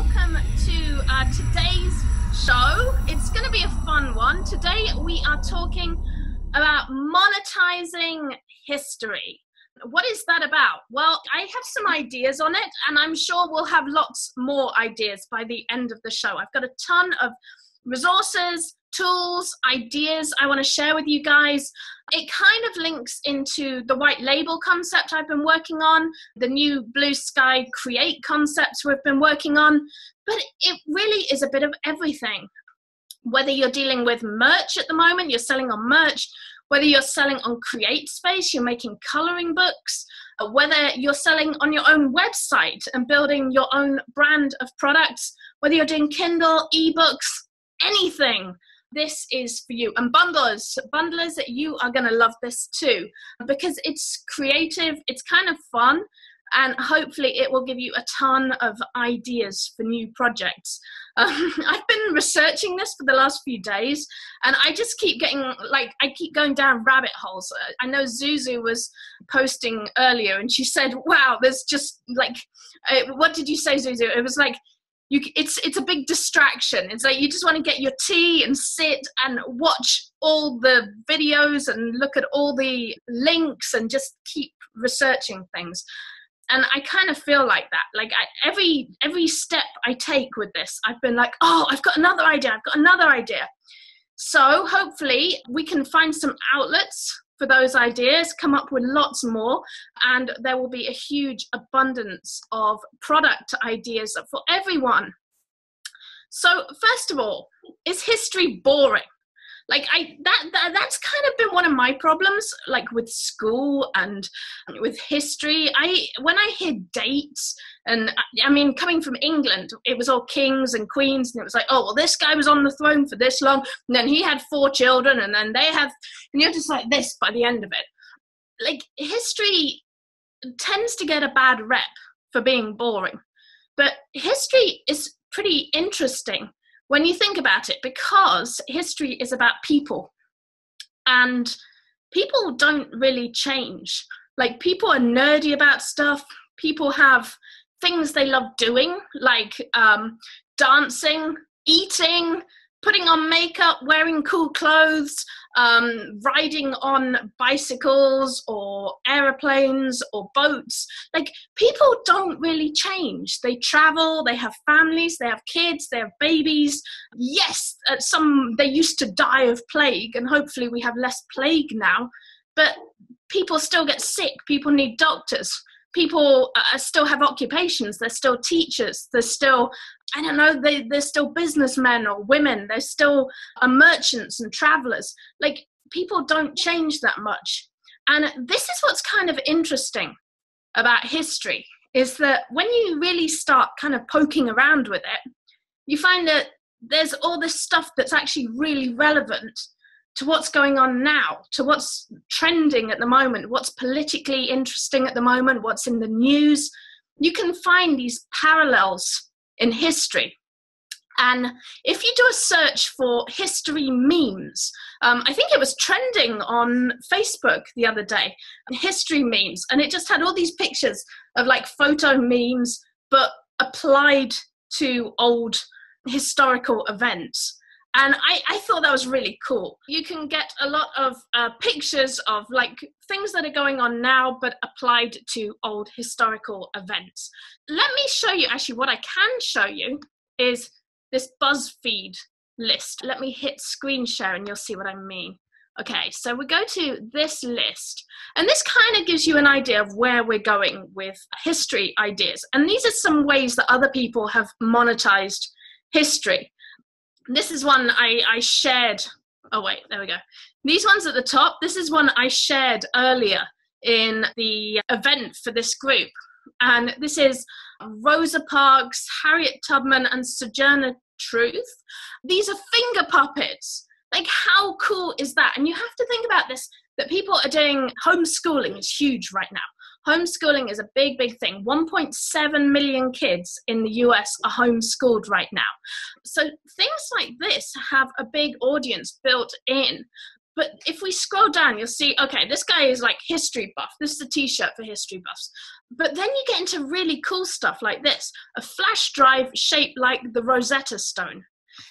welcome to uh, today's show. It's going to be a fun one. Today we are talking about monetizing history. What is that about? Well, I have some ideas on it, and I'm sure we'll have lots more ideas by the end of the show. I've got a ton of resources, tools, ideas I want to share with you guys. It kind of links into the white label concept I've been working on, the new Blue Sky Create concepts we've been working on, but it really is a bit of everything. Whether you're dealing with merch at the moment, you're selling on merch, whether you're selling on CreateSpace, you're making coloring books, whether you're selling on your own website and building your own brand of products, whether you're doing Kindle, ebooks, anything this is for you. And bundlers, bundlers, you are going to love this too because it's creative, it's kind of fun, and hopefully it will give you a ton of ideas for new projects. Um, I've been researching this for the last few days, and I just keep getting like I keep going down rabbit holes. I know Zuzu was posting earlier, and she said, "Wow, there's just like, uh, what did you say, Zuzu? It was like." You it's it's a big distraction. It's like you just want to get your tea and sit and watch all the videos and look at all the links and just keep researching things. And i kind of feel like that. Like I, every every step i take with this i've been like oh i've got another idea i've got another idea. So hopefully we can find some outlets for those ideas, come up with lots more, and there will be a huge abundance of product ideas for everyone. So, first of all, is history boring? Like i that, that that's kind of been one of my problems like with school and um, with history. I when i hear dates and uh, i mean coming from england it was all kings and queens and it was like oh well this guy was on the throne for this long and then he had four children and then they have and you're just like this by the end of it. Like history tends to get a bad rep for being boring but history is pretty interesting when you think about it, because history is about people and people don't really change. Like, people are nerdy about stuff, people have things they love doing, like um, dancing, eating, putting on makeup, wearing cool clothes, um, riding on bicycles or aeroplanes or boats. Like people don't really change. They travel, they have families, they have kids, they have babies. Yes, some they used to die of plague, and hopefully we have less plague now. But people still get sick. People need doctors people still have occupations they're still teachers they're still i don't know they, they're still businessmen or women they're still uh, merchants and travelers. Like people don't change that much. And this is what's kind of interesting about history is that when you really start kind of poking around with it you find that there's all this stuff that's actually really relevant to what's going on now, to what's trending at the moment, what's politically interesting at the moment, what's in the news. You can find these parallels in history. And if you do a search for history memes, um, I think it was trending on Facebook the other day, history memes, and it just had all these pictures of like photo memes, but applied to old historical events and I, I thought that was really cool. You can get a lot of uh, pictures of like things that are going on now, but applied to old historical events. Let me show you actually what I can show you is this BuzzFeed list. Let me hit screen share and you'll see what I mean. Okay, so we go to this list, and this kind of gives you an idea of where we're going with history ideas. And these are some ways that other people have monetized history this is one I, I shared. Oh, wait, there we go. These ones at the top, this is one I shared earlier in the event for this group. And this is Rosa Parks, Harriet Tubman, and Sojourner Truth. These are finger puppets. Like, how cool is that? And you have to think about this that people are doing homeschooling is huge right now homeschooling is a big, big thing. 1.7 million kids in the US are homeschooled right now. So things like this have a big audience built in. But if we scroll down, you'll see, okay, this guy is like history buff. This is a t shirt for history buffs. But then you get into really cool stuff like this a flash drive shaped like the Rosetta Stone.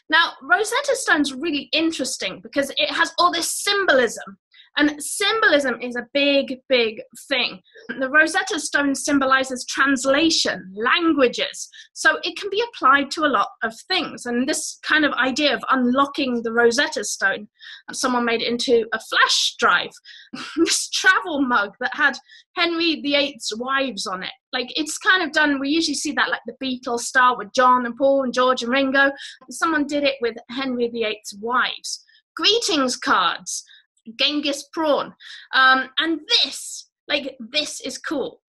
Now, Rosetta Stone's really interesting because it has all this symbolism and symbolism is a big, big thing. The Rosetta Stone symbolizes translation, languages. So it can be applied to a lot of things. And this kind of idea of unlocking the Rosetta Stone, someone made it into a flash drive. this travel mug that had Henry VIII's wives on it. Like it's kind of done, we usually see that like the Beatles style with John and Paul and George and Ringo. Someone did it with Henry VIII's wives. Greetings cards Genghis prawn. Um, and this, like, this is cool.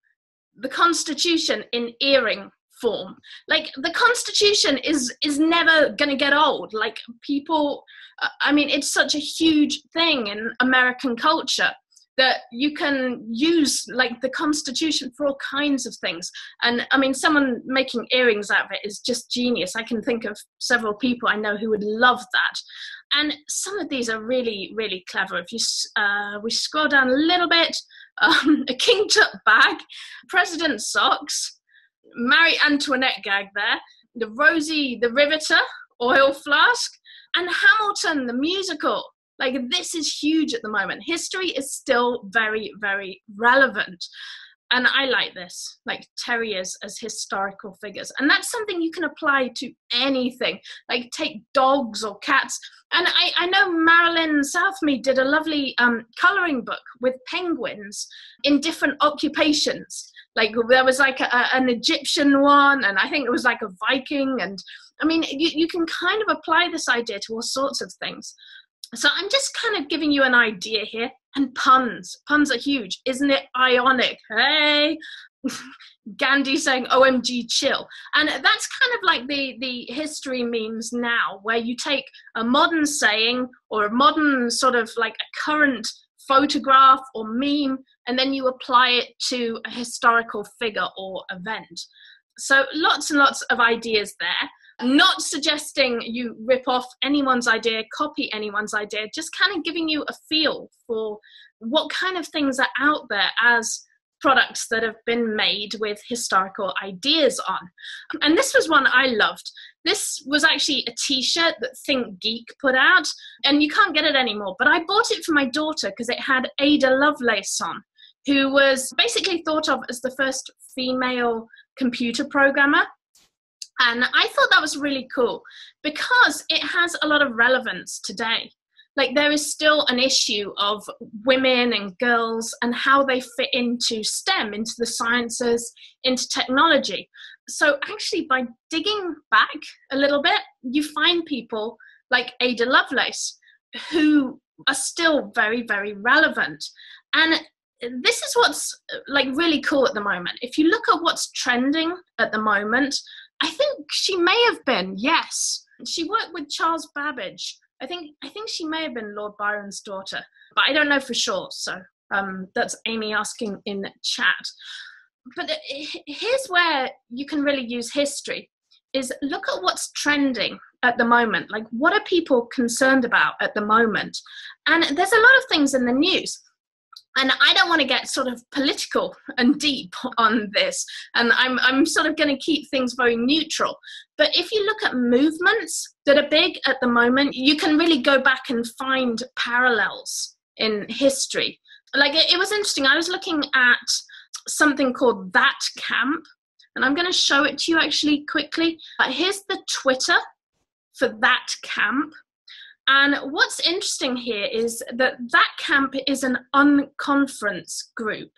The Constitution in earring form. Like, the Constitution is is never gonna get old. Like, people, uh, I mean, it's such a huge thing in American culture that you can use like the constitution for all kinds of things and i mean someone making earrings out of it is just genius i can think of several people i know who would love that and some of these are really really clever. If you uh, we scroll down a little bit um, a king tut bag president socks marie antoinette gag there the rosie the riveter oil flask and hamilton the musical. Like this is huge at the moment. History is still very very relevant and I like this, like terriers as historical figures. And that's something you can apply to anything, like take dogs or cats. And I, I know Marilyn Southmead did a lovely um, coloring book with penguins in different occupations. Like there was like a, an Egyptian one, and I think it was like a Viking. And I mean, you, you can kind of apply this idea to all sorts of things. So I'm just kind of giving you an idea here. And puns. Puns are huge. Isn't it ionic? Hey. Gandhi saying OMG chill. And that's kind of like the, the history memes now, where you take a modern saying or a modern sort of like a current photograph or meme, and then you apply it to a historical figure or event. So lots and lots of ideas there not suggesting you rip off anyone's idea, copy anyone's idea, just kind of giving you a feel for what kind of things are out there as products that have been made with historical ideas on. And this was one I loved. This was actually a t shirt that ThinkGeek put out, and you can't get it anymore. But I bought it for my daughter because it had Ada Lovelace on, who was basically thought of as the first female computer programmer. And I thought that was really cool because it has a lot of relevance today. Like, there is still an issue of women and girls and how they fit into STEM, into the sciences, into technology. So, actually, by digging back a little bit, you find people like Ada Lovelace who are still very, very relevant. And this is what's like really cool at the moment. If you look at what's trending at the moment, I think she may have been, yes. She worked with Charles Babbage. I think I think she may have been Lord Byron's daughter, but I don't know for sure. So um, that's Amy asking in chat. But here's where you can really use history: is look at what's trending at the moment. Like, what are people concerned about at the moment? And there's a lot of things in the news and I don't want to get sort of political and deep on this, and I'm, I'm sort of going to keep things very neutral. But if you look at movements that are big at the moment, you can really go back and find parallels in history. Like it, it was interesting, I was looking at something called That Camp, and I'm going to show it to you actually quickly. Uh, here's the Twitter for That Camp. And what's interesting here is that that camp is an unconference group.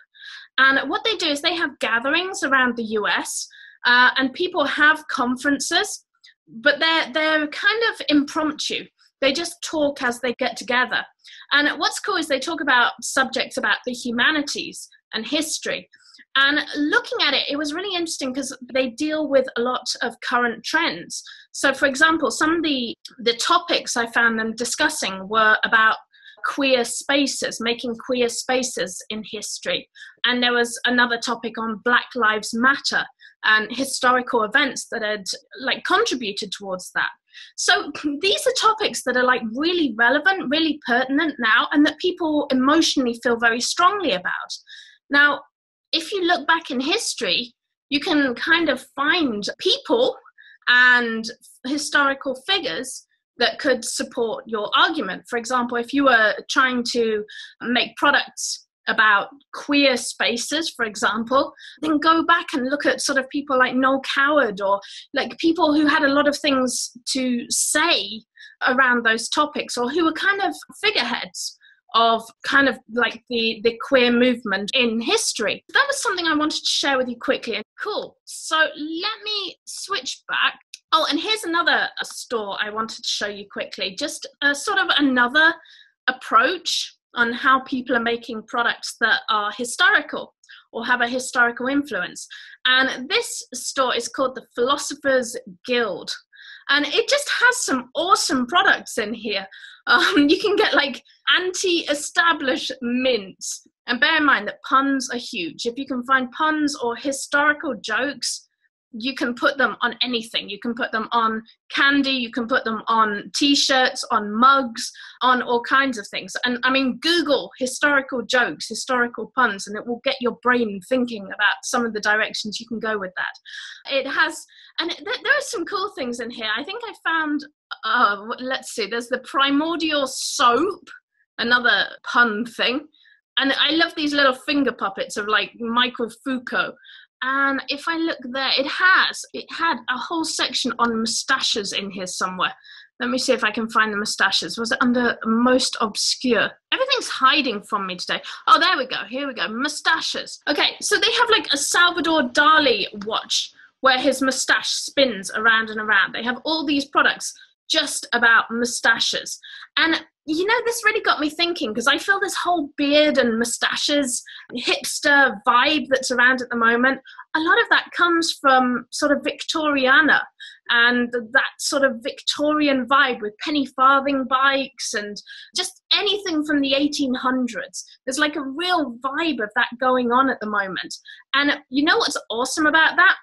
And what they do is they have gatherings around the US, uh, and people have conferences, but they're, they're kind of impromptu. They just talk as they get together. And what's cool is they talk about subjects about the humanities and history. And looking at it, it was really interesting because they deal with a lot of current trends. So, for example, some of the, the topics I found them discussing were about queer spaces, making queer spaces in history. And there was another topic on Black Lives Matter and historical events that had like contributed towards that. So these are topics that are like really relevant, really pertinent now, and that people emotionally feel very strongly about. Now, if you look back in history, you can kind of find people and historical figures that could support your argument. For example, if you were trying to make products about queer spaces, for example, then go back and look at sort of people like Noel Coward or like people who had a lot of things to say around those topics or who were kind of figureheads of kind of like the the queer movement in history that was something i wanted to share with you quickly cool so let me switch back oh and here's another uh, store i wanted to show you quickly just a sort of another approach on how people are making products that are historical or have a historical influence. And this store is called the Philosophers Guild. And it just has some awesome products in here. Um, you can get like anti established mints. And bear in mind that puns are huge. If you can find puns or historical jokes, you can put them on anything. You can put them on candy, you can put them on t shirts, on mugs, on all kinds of things. And I mean, Google historical jokes, historical puns, and it will get your brain thinking about some of the directions you can go with that. It has, and th- there are some cool things in here. I think I found, uh, let's see, there's the primordial soap, another pun thing. And I love these little finger puppets of like Michael Foucault and if I look there, it has it had a whole section on mustaches in here somewhere. Let me see if I can find the mustaches. Was it under most obscure? Everything's hiding from me today. Oh, there we go. Here we go. Mustaches. Okay, so they have like a Salvador Dali watch where his mustache spins around and around. They have all these products just about mustaches. And you know, this really got me thinking because I feel this whole beard and mustaches hipster vibe that's around at the moment. A lot of that comes from sort of Victoriana and that sort of Victorian vibe with penny farthing bikes and just anything from the 1800s. There's like a real vibe of that going on at the moment. And you know what's awesome about that?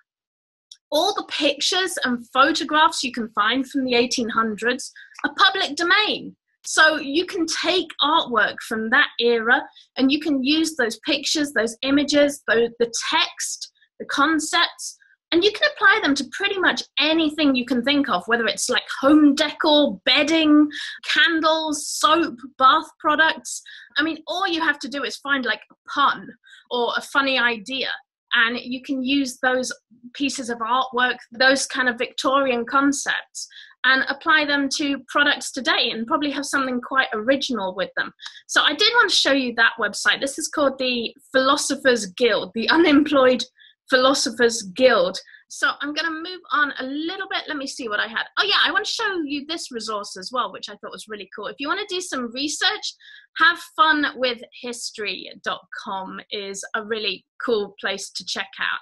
All the pictures and photographs you can find from the 1800s are public domain. So you can take artwork from that era and you can use those pictures, those images, the, the text, the concepts, and you can apply them to pretty much anything you can think of, whether it's like home decor, bedding, candles, soap, bath products. I mean, all you have to do is find like a pun or a funny idea and you can use those pieces of artwork, those kind of Victorian concepts, and apply them to products today and probably have something quite original with them. So I did want to show you that website. This is called the Philosophers Guild, the Unemployed Philosophers Guild. So I'm going to move on a little bit. Let me see what I had. Oh, yeah, I want to show you this resource as well, which I thought was really cool. If you want to do some research, have fun with history.com is a really cool place to check out.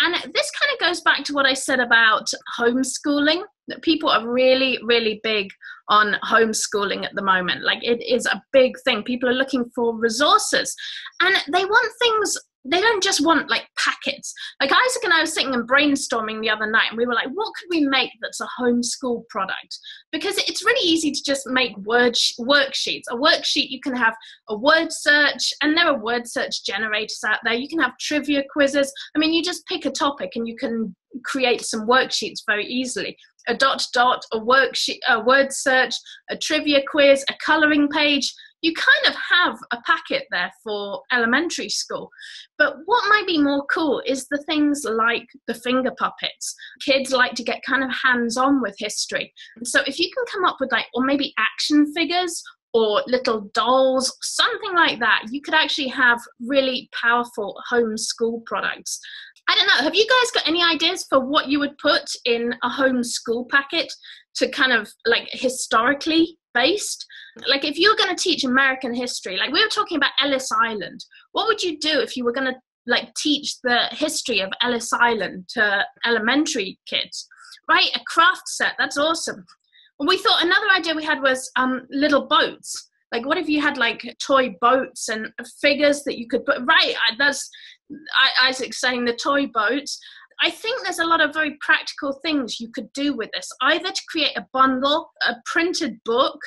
And this kind of goes back to what I said about homeschooling, that people are really, really big on homeschooling at the moment. Like it is a big thing. People are looking for resources and they want things they don't just want like packets. Like Isaac and I were sitting and brainstorming the other night, and we were like, what could we make that's a homeschool product? Because it's really easy to just make word sh- worksheets. A worksheet, you can have a word search, and there are word search generators out there. You can have trivia quizzes. I mean, you just pick a topic and you can create some worksheets very easily a dot dot a worksheet a word search a trivia quiz a coloring page you kind of have a packet there for elementary school. But what might be more cool is the things like the finger puppets. Kids like to get kind of hands on with history. So if you can come up with like, or maybe action figures or little dolls, something like that, you could actually have really powerful home school products. I don't know, have you guys got any ideas for what you would put in a home school packet to kind of like historically based. Like if you're going to teach American history, like we were talking about Ellis Island, what would you do if you were going to like teach the history of Ellis Island to elementary kids? Right, a craft set. That's awesome. we thought another idea we had was um, little boats. Like, what if you had like toy boats and figures that you could put? Right, that's Isaac saying the toy boats. I think there's a lot of very practical things you could do with this, either to create a bundle, a printed book.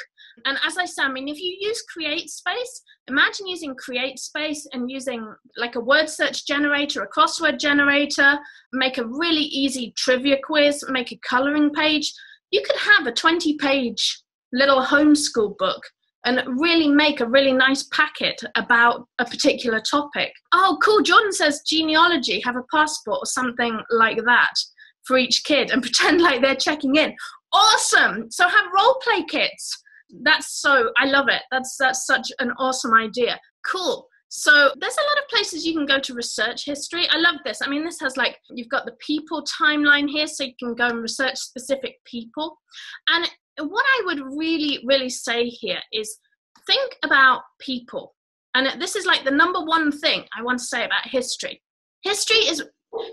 And as I said, I mean, if you use CreateSpace, imagine using CreateSpace and using like a word search generator, a crossword generator, make a really easy trivia quiz, make a coloring page. You could have a 20 page little homeschool book and really make a really nice packet about a particular topic. Oh, cool. Jordan says genealogy, have a passport or something like that for each kid and pretend like they're checking in. Awesome. So have role play kits. That's so I love it. That's that's such an awesome idea. Cool. So there's a lot of places you can go to research history. I love this. I mean, this has like you've got the people timeline here, so you can go and research specific people. And what I would really, really say here is think about people. And this is like the number one thing I want to say about history. History is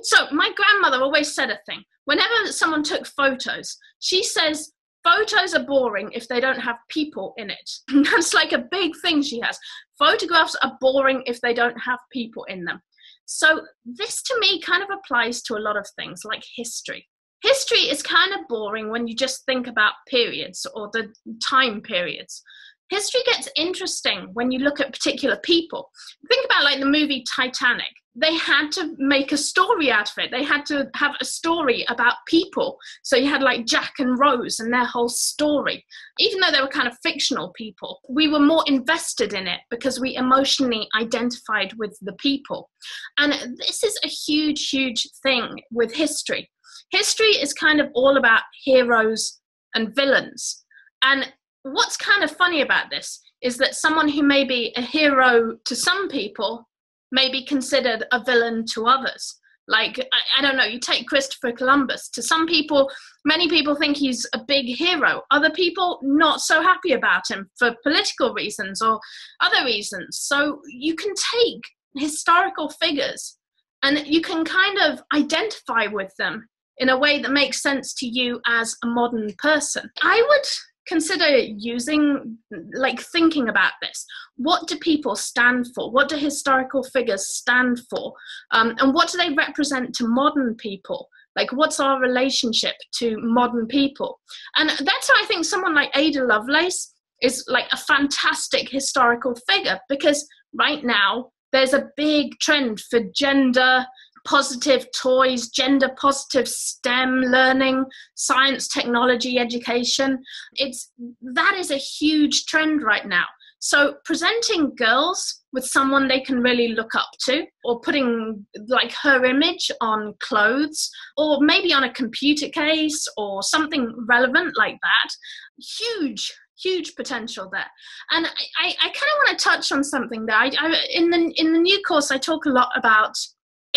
so my grandmother always said a thing. Whenever someone took photos, she says photos are boring if they don't have people in it. That's like a big thing she has. Photographs are boring if they don't have people in them. So this to me kind of applies to a lot of things like history history is kind of boring when you just think about periods or the time periods. History gets interesting when you look at particular people. Think about like the movie titanic. They had to make a story out of it. They had to have a story about people. So you had like jack and rose and their whole story. Even though they were kind of fictional people we were more invested in it because we emotionally identified with the people. And this is a huge huge thing with history history is kind of all about heroes and villains. And what's kind of funny about this is that someone who may be a hero to some people may be considered a villain to others. Like, I, I, don't know, you take Christopher Columbus. To some people, many people think he's a big hero. Other people, not so happy about him for political reasons or other reasons. So you can take historical figures and you can kind of identify with them in a way that makes sense to you as a modern person. I would consider using like thinking about this. What do people stand for? What do historical figures stand for? Um, and what do they represent to modern people? Like what's our relationship to modern people? And that's why i think someone like ada lovelace is like a fantastic historical figure because right now there's a big trend for gender positive toys, gender positive STEM learning, science, technology, education. It's that is a huge trend right now. So presenting girls with someone they can really look up to, or putting like her image on clothes, or maybe on a computer case, or something relevant like that, huge, huge potential there. And I, I, I kind of want to touch on something there. I, I, in the in the new course, I talk a lot about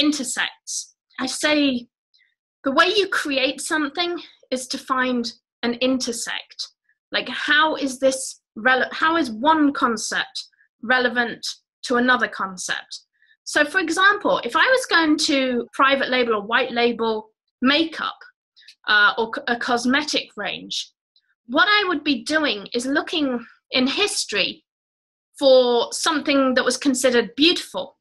intersects. I say the way you create something is to find an intersect. Like, how is this rele- How is one concept relevant to another concept? So, for example, if I was going to private label or white label makeup uh, or a cosmetic range, what I would be doing is looking in history for something that was considered beautiful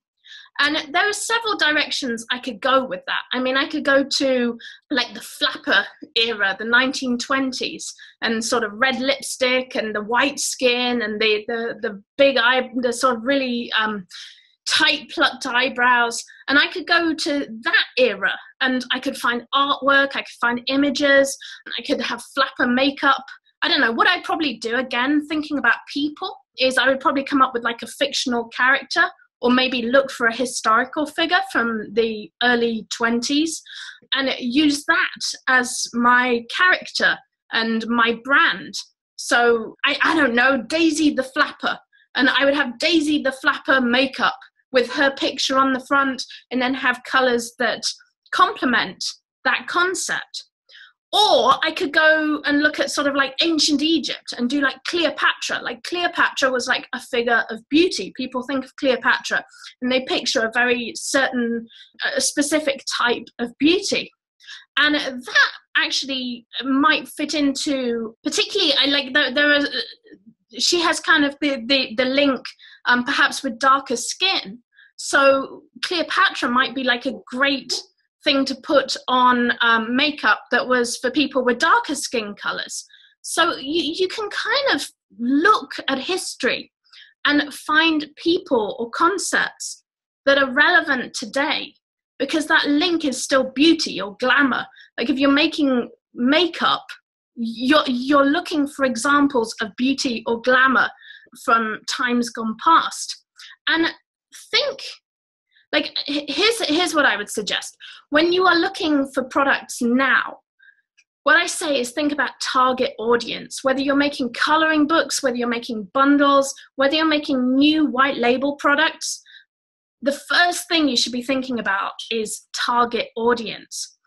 and there are several directions I could go with that. I mean, I could go to like the flapper era, the 1920s, and sort of red lipstick and the white skin and the the, the big eye, the sort of really um, tight plucked eyebrows. And I could go to that era and I could find artwork, I could find images, I could have flapper makeup. I don't know. What I'd probably do again, thinking about people, is I would probably come up with like a fictional character or maybe look for a historical figure from the early 20s and use that as my character and my brand. So I, I don't know, Daisy the Flapper. And I would have Daisy the Flapper makeup with her picture on the front and then have colors that complement that concept. Or I could go and look at sort of like ancient Egypt and do like Cleopatra. Like Cleopatra was like a figure of beauty. People think of Cleopatra and they picture a very certain, uh, specific type of beauty. And that actually might fit into, particularly, I like there, there are, she has kind of the, the, the link um, perhaps with darker skin. So Cleopatra might be like a great thing to put on um, makeup that was for people with darker skin colors. So you, you can kind of look at history and find people or concepts that are relevant today because that link is still beauty or glamour. Like if you're making makeup, you're, you're looking for examples of beauty or glamour from times gone past. And think like here's here's what I would suggest. When you are looking for products now, what I say is think about target audience, whether you're making coloring books, whether you're making bundles, whether you're making new white label products, the first thing you should be thinking about is target audience.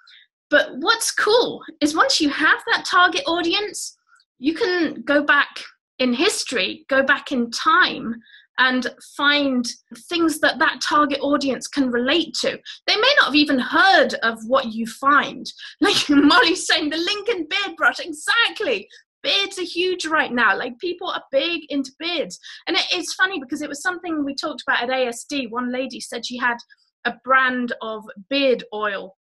But what's cool is once you have that target audience, you can go back in history, go back in time, and find things that that target audience can relate to. They may not have even heard of what you find. Like Molly's saying, the Lincoln beard brush, exactly. Beards are huge right now. Like people are big into beards. And it, it's funny because it was something we talked about at ASD. One lady said she had a brand of beard oil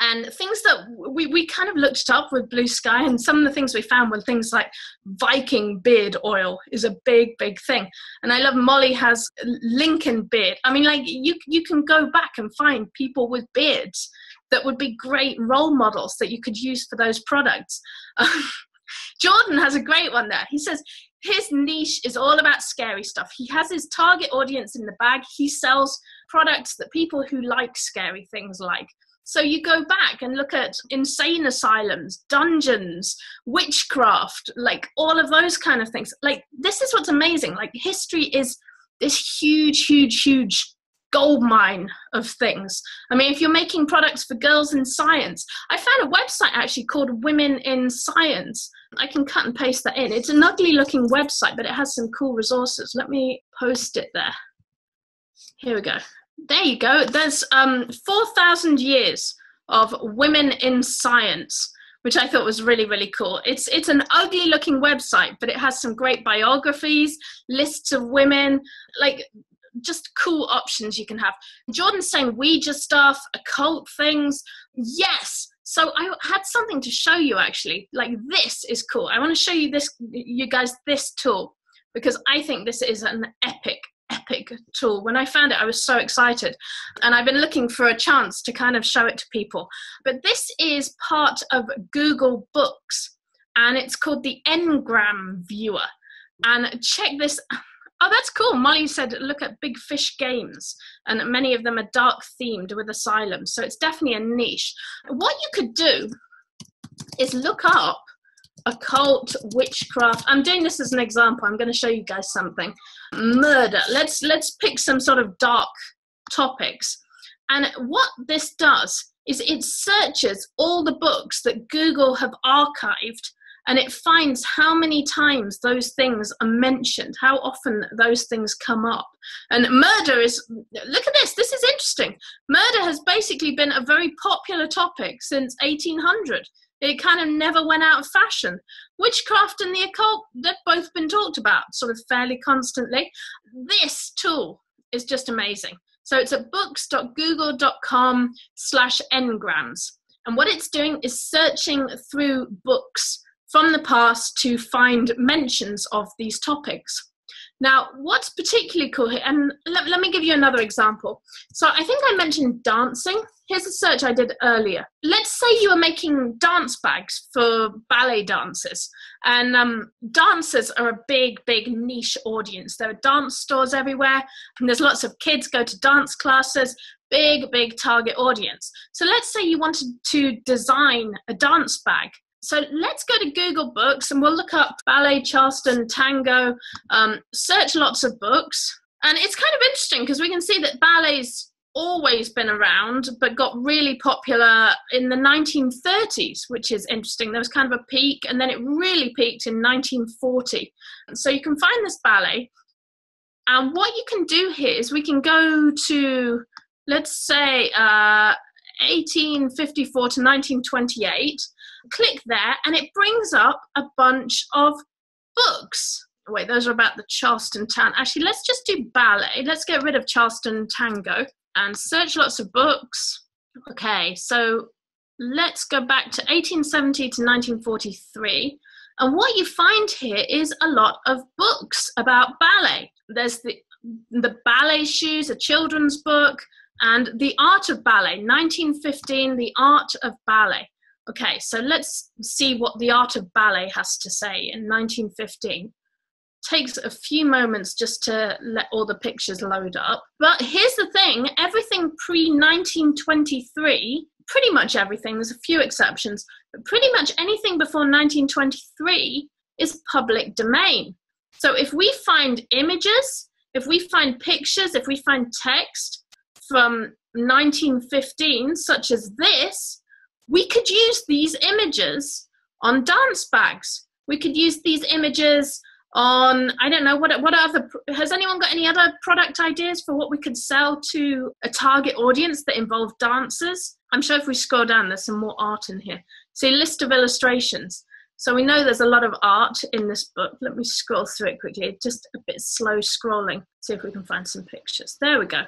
and things that we, we kind of looked up with blue sky and some of the things we found were things like viking beard oil is a big big thing. And i love molly has lincoln beard. I mean like you you can go back and find people with beards that would be great role models that you could use for those products. Um, Jordan has a great one there. He says his niche is all about scary stuff. He has his target audience in the bag. He sells products that people who like scary things like so you go back and look at insane asylums, dungeons, witchcraft, like all of those kind of things. Like this is what's amazing. Like history is this huge, huge, huge gold mine of things. I mean, if you're making products for girls in science, I found a website actually called Women in Science. I can cut and paste that in. It's an ugly looking website, but it has some cool resources. Let me post it there. Here we go there you go. There's um, 4,000 years of women in science, which I thought was really, really cool. It's, it's an ugly looking website, but it has some great biographies, lists of women, like just cool options you can have. Jordan's saying Ouija stuff, occult things. Yes. So I had something to show you actually. Like this is cool. I want to show you this, you guys, this tool because I think this is an epic, epic tool. When I found it, I was so excited. And I've been looking for a chance to kind of show it to people. But this is part of Google Books, and it's called the Ngram Viewer. And check this. Oh, that's cool. Molly said, look at Big Fish Games, and many of them are dark themed with asylums. So it's definitely a niche. What you could do is look up occult witchcraft. I'm doing this as an example. I'm going to show you guys something. Murder. Let's let's pick some sort of dark topics. And what this does is it searches all the books that google have archived and it finds how many times those things are mentioned how often those things come up. And murder is look at this this is interesting. Murder has basically been a very popular topic since 1800 it kind of never went out of fashion. Witchcraft and the occult, they've both been talked about sort of fairly constantly. This tool is just amazing. So it's at books.google.com slash ngrams. And what it's doing is searching through books from the past to find mentions of these topics. Now, what's particularly cool here, and let, let me give you another example. So I think I mentioned dancing. Here's a search I did earlier. Let's say you are making dance bags for ballet dancers, and um, dancers are a big, big niche audience. There are dance stores everywhere, and there's lots of kids go to dance classes. Big, big target audience. So let's say you wanted to design a dance bag so let's go to Google Books and we'll look up ballet, Charleston, tango, um, search lots of books. And it's kind of interesting because we can see that ballet's always been around but got really popular in the 1930s, which is interesting. There was kind of a peak and then it really peaked in 1940. So you can find this ballet. And what you can do here is we can go to, let's say, uh, 1854 to 1928 click there and it brings up a bunch of books. Wait, those are about the Charleston Town. Actually, let's just do ballet. Let's get rid of Charleston Tango and search lots of books. Okay, so let's go back to 1870 to 1943. And what you find here is a lot of books about ballet. There's the the ballet shoes, a children's book, and the art of ballet, 1915, the art of ballet. Okay, so let's see what the art of ballet has to say in 1915. Takes a few moments just to let all the pictures load up. But here's the thing everything pre 1923, pretty much everything, there's a few exceptions, but pretty much anything before 1923 is public domain. So if we find images, if we find pictures, if we find text from 1915, such as this, we could use these images on dance bags. We could use these images on I don't know what what other has anyone got any other product ideas for what we could sell to a target audience that involve dancers? I'm sure if we scroll down, there's some more art in here. See, list of illustrations. So we know there's a lot of art in this book. Let me scroll through it quickly. Just a bit slow scrolling. See if we can find some pictures. There we go.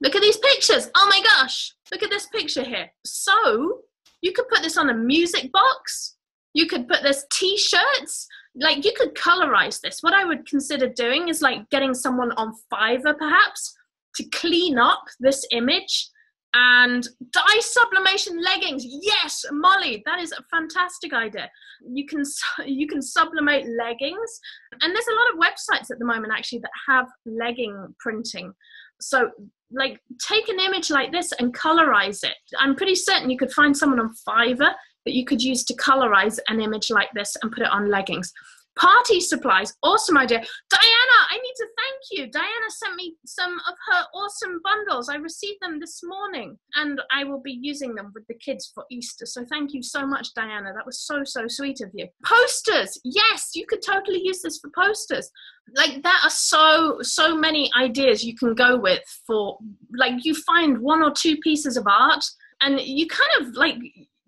Look at these pictures. Oh my gosh. Look at this picture here. So you could put this on a music box. You could put this t-shirts. Like you could colorize this. What I would consider doing is like getting someone on Fiverr perhaps to clean up this image and dye sublimation leggings yes molly that is a fantastic idea you can you can sublimate leggings and there's a lot of websites at the moment actually that have legging printing so like take an image like this and colorize it. I'm pretty certain you could find someone on fiverr that you could use to colorize an image like this and put it on leggings Party supplies, awesome idea. Diana, I need to thank you. Diana sent me some of her awesome bundles. I received them this morning and I will be using them with the kids for Easter. So thank you so much, Diana. That was so, so sweet of you. Posters, yes, you could totally use this for posters. Like, there are so, so many ideas you can go with for, like, you find one or two pieces of art and you kind of like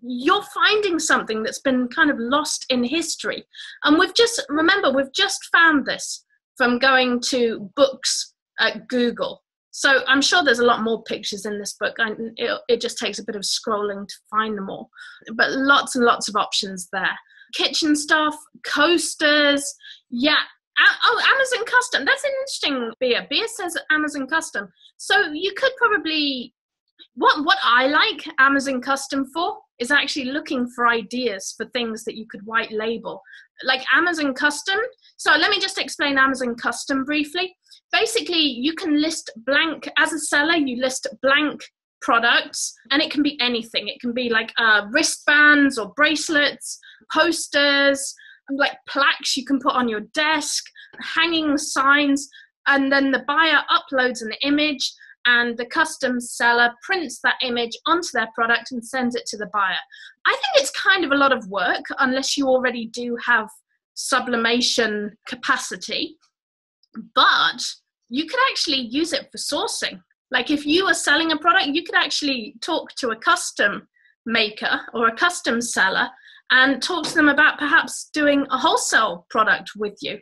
you're finding something that's been kind of lost in history. And we've just, remember, we've just found this from going to books at Google. So I'm sure there's a lot more pictures in this book. and it, it just takes a bit of scrolling to find them all. But lots and lots of options there. Kitchen stuff, coasters, yeah. Oh, Amazon Custom. That's an interesting beer. Beer says Amazon Custom. So you could probably what what I like Amazon Custom for is actually looking for ideas for things that you could white label, like Amazon Custom. So let me just explain Amazon Custom briefly. Basically, you can list blank as a seller. You list blank products, and it can be anything. It can be like uh, wristbands or bracelets, posters, like plaques you can put on your desk, hanging signs, and then the buyer uploads an image and the custom seller prints that image onto their product and sends it to the buyer. I think it's kind of a lot of work unless you already do have sublimation capacity, but you could actually use it for sourcing. Like if you are selling a product, you could actually talk to a custom maker or a custom seller and talk to them about perhaps doing a wholesale product with you.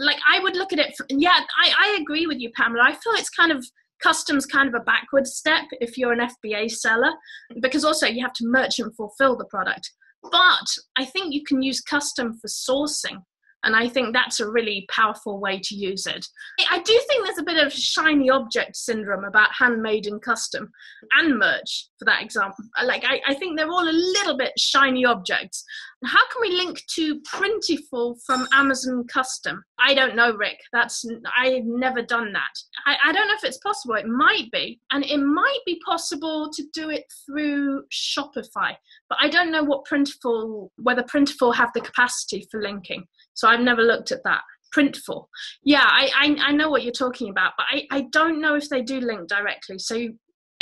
Like I would look at it, for, yeah, I, I agree with you, Pamela. I feel it's kind of Custom's kind of a backward step if you're an FBA seller, because also you have to merchant fulfill the product. But I think you can use custom for sourcing. And I think that's a really powerful way to use it. I do think there's a bit of shiny object syndrome about handmade and custom and merch, for that example. Like, I, I think they're all a little bit shiny objects. How can we link to Printiful from Amazon Custom? I don't know, Rick. That's I've never done that. I, I don't know if it's possible. It might be, and it might be possible to do it through Shopify. But I don't know what Printiful, whether Printiful have the capacity for linking. So I've never looked at that. Printful, yeah, I, I, I know what you're talking about, but I I don't know if they do link directly. So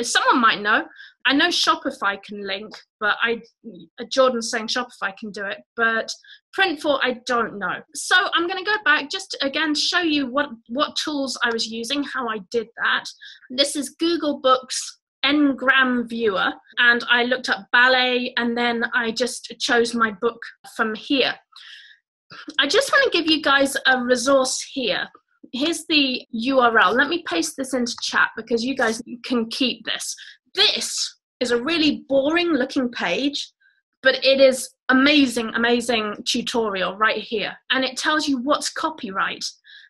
someone might know. I know Shopify can link, but I Jordan's saying Shopify can do it, but Printful I don't know. So I'm going to go back just again show you what what tools I was using, how I did that. This is Google Books Ngram Viewer, and I looked up ballet, and then I just chose my book from here. I just want to give you guys a resource here here's the URL. Let me paste this into chat because you guys can keep this. This is a really boring looking page, but it is amazing, amazing tutorial right here. And it tells you what's copyright.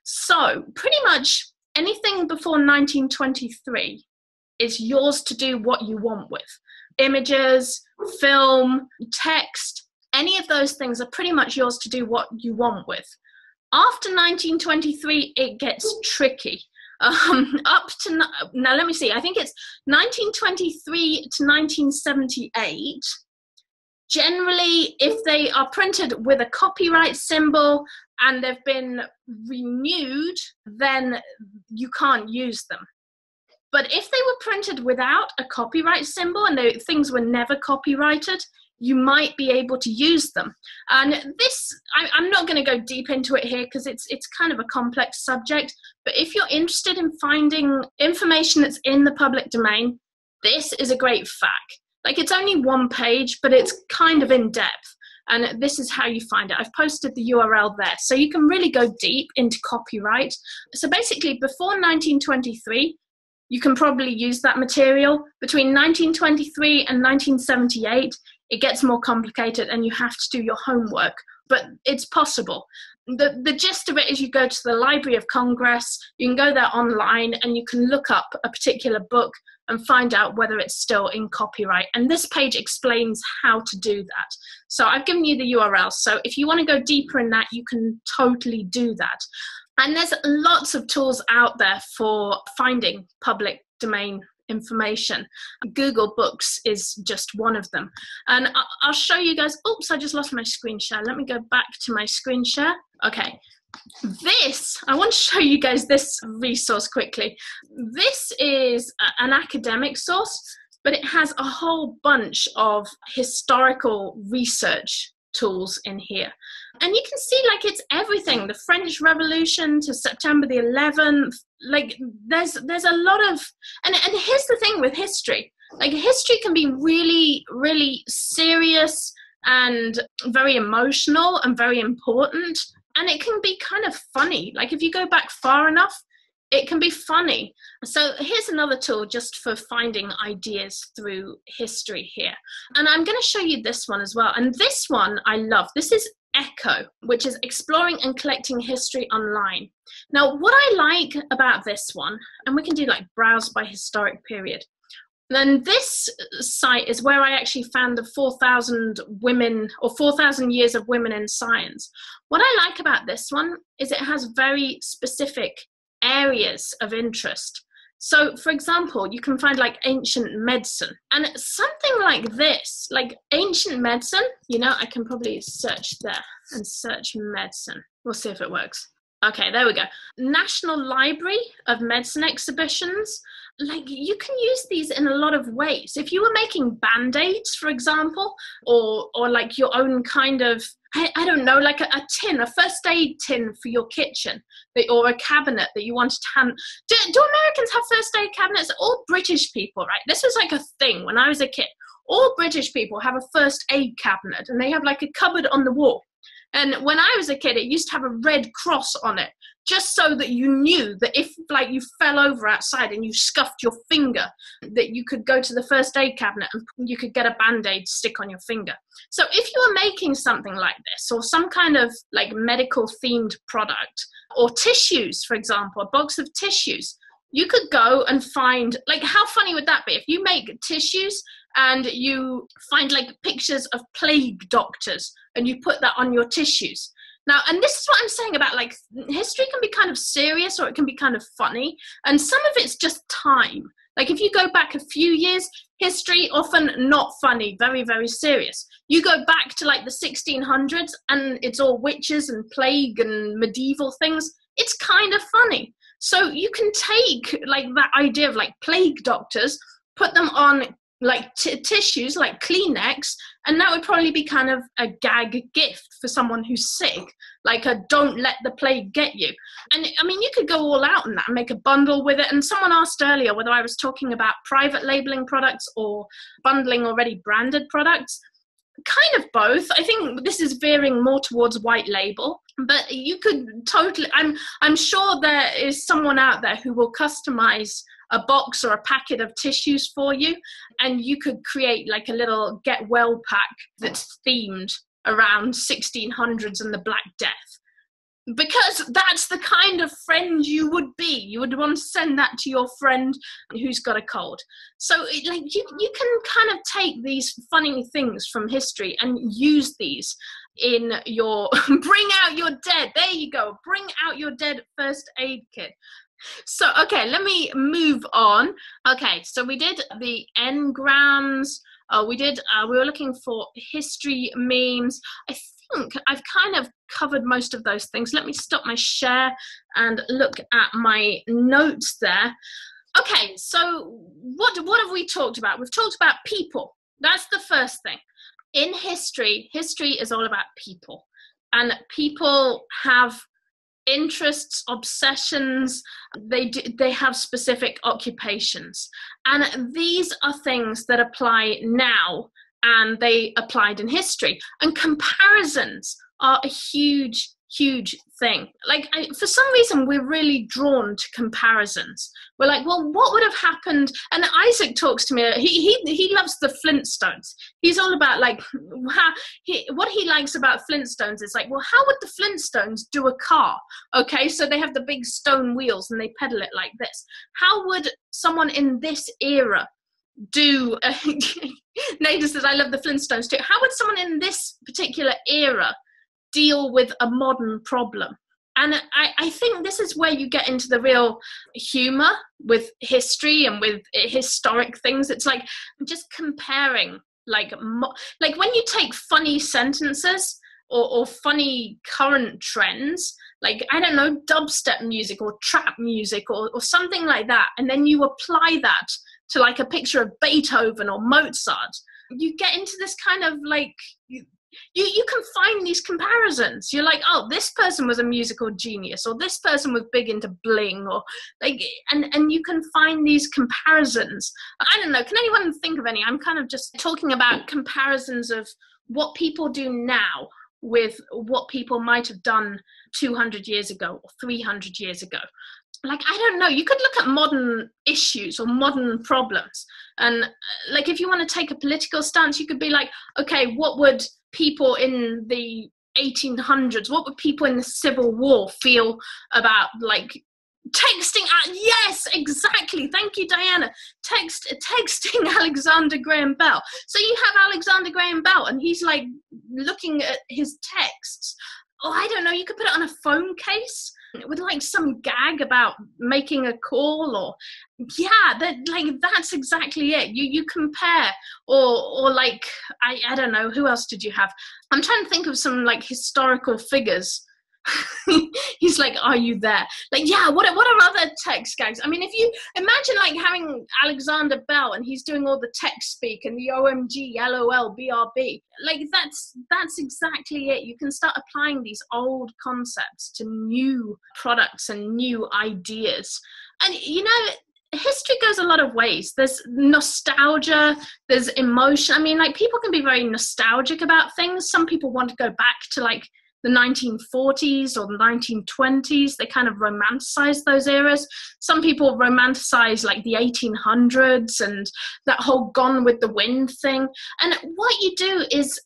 So pretty much anything before 1923 is yours to do what you want with. Images, film, text, any of those things are pretty much yours to do what you want with. After 1923, it gets tricky. Um, up to now, let me see. I think it's 1923 to 1978. Generally, if they are printed with a copyright symbol and they've been renewed, then you can't use them. But if they were printed without a copyright symbol and they, things were never copyrighted, you might be able to use them. And this, I, am not going to go deep into it here because it's it's kind of a complex subject. But if you're interested in finding information that's in the public domain, this is a great fact. Like it's only one page, but it's kind of in depth. And this is how you find it. I've posted the URL there. So you can really go deep into copyright. So basically, before 1923, you can probably use that material. Between 1923 and 1978, it gets more complicated and you have to do your homework but it's possible. The, the gist of it is you go to the library of congress you can go there online and you can look up a particular book and find out whether it's still in copyright. And this page explains how to do that. So i've given you the url so if you want to go deeper in that you can totally do that. And there's lots of tools out there for finding public domain information. Google Books is just one of them. And I'll show you guys. Oops, I just lost my screen share. Let me go back to my screen share. Okay. This, I want to show you guys this resource quickly. This is an academic source, but it has a whole bunch of historical research tools in here. And you can see like it's everything, the French Revolution to September the 11th. Like there's there's a lot of and and here's the thing with history. Like history can be really really serious and very emotional and very important and it can be kind of funny. Like if you go back far enough, it can be funny. So here's another tool just for finding ideas through history here. And I'm going to show you this one as well. And this one I love. This is Echo, which is exploring and collecting history online. Now, what I like about this one, and we can do like browse by historic period. Then this site is where I actually found the 4,000 women or 4,000 years of women in science. What I like about this one is it has very specific areas of interest. So, for example, you can find like ancient medicine and something like this, like ancient medicine, you know, I can probably search there and search medicine. We'll see if it works. Okay, there we go. National Library of Medicine exhibitions. Like you can use these in a lot of ways. If you were making band-aids, for example, or or like your own kind of I, I don't know, like a, a, tin, a first aid tin for your kitchen, that, or a cabinet that you wanted to hand. Do, do Americans have first aid cabinets? All British people, right? This was like a thing when I was a kid. All British people have a first aid cabinet, and they have like a cupboard on the wall and when I was a kid, it used to have a red cross on it, just so that you knew that if like you fell over outside and you scuffed your finger, that you could go to the first aid cabinet and you could get a band-aid stick on your finger. So if you were making something like this, or some kind of like medical themed product, or tissues, for example, a box of tissues, you could go and find like how funny would that be if you make tissues and you find like pictures of plague doctors and you put that on your tissues now and this is what i'm saying about like history can be kind of serious or it can be kind of funny and some of it's just time. Like if you go back a few years history often not funny very very serious. You go back to like the 1600s and it's all witches and plague and medieval things it's kind of funny. So you can take like that idea of like plague doctors put them on like t- tissues like kleenex and that would probably be kind of a gag gift for someone who's sick. Like a don't let the plague get you. And i mean you could go all out on that and make a bundle with it. And someone asked earlier whether i was talking about private labeling products or bundling already branded products. Kind of both. I think this is veering more towards white label but you could totally i'm i'm sure there is someone out there who will customize a box or a packet of tissues for you, and you could create like a little get well pack that's themed around 1600s and the Black Death. Because that's the kind of friend you would be. You would want to send that to your friend who's got a cold. So like you you can kind of take these funny things from history and use these in your bring out your dead. There you go. Bring out your dead first aid kit so okay let me move on okay so we did the Ngrams uh, we did uh, we were looking for history memes i think I've kind of covered most of those things. Let me stop my share and look at my notes there. Okay, so what what have we talked about? We've talked about people. That's the first thing. In history, history is all about people. And people have interests obsessions they do, they have specific occupations and these are things that apply now and they applied in history. And comparisons are a huge, huge thing. Like, I, for some reason, we're really drawn to comparisons. We're like, well, what would have happened? And Isaac talks to me. He he he loves the Flintstones. He's all about like how he what he likes about Flintstones is like, well, how would the Flintstones do a car? Okay, so they have the big stone wheels and they pedal it like this. How would someone in this era do uh, Nada says I love the Flintstones too. How would someone in this particular era deal with a modern problem? And I, I think this is where you get into the real humor with history and with historic things. It's like just comparing, like, mo- like when you take funny sentences or, or funny current trends, like I don't know, dubstep music or trap music or, or something like that, and then you apply that to like a picture of Beethoven or Mozart, you get into this kind of like you, you can find these comparisons. You're like, oh, this person was a musical genius, or this person was big into bling, or like, and and you can find these comparisons. I don't know. Can anyone think of any? I'm kind of just talking about comparisons of what people do now with what people might have done 200 years ago or 300 years ago like i don't know you could look at modern issues or modern problems and like if you want to take a political stance you could be like okay what would people in the 1800s what would people in the civil war feel about like texting at yes exactly. Thank you diana. Text texting alexander graham bell. So you have alexander graham bell and he's like looking at his texts. Oh i don't know you could put it on a phone case with like some gag about making a call or yeah that like that's exactly it. You you compare or or like i i don't know who else did you have? I'm trying to think of some like historical figures he's like, "Are you there?" Like, yeah. What what are other text gags? I mean, if you imagine like having Alexander Bell and he's doing all the text speak and the OMG, LOL, BRB, like that's that's exactly it. You can start applying these old concepts to new products and new ideas, and you know history goes a lot of ways there's nostalgia there's emotion i mean like people can be very nostalgic about things some people want to go back to like the 1940s or the 1920s. They kind of romanticize those eras. Some people romanticize like the 1800s and that whole Gone with the Wind thing. And what you do is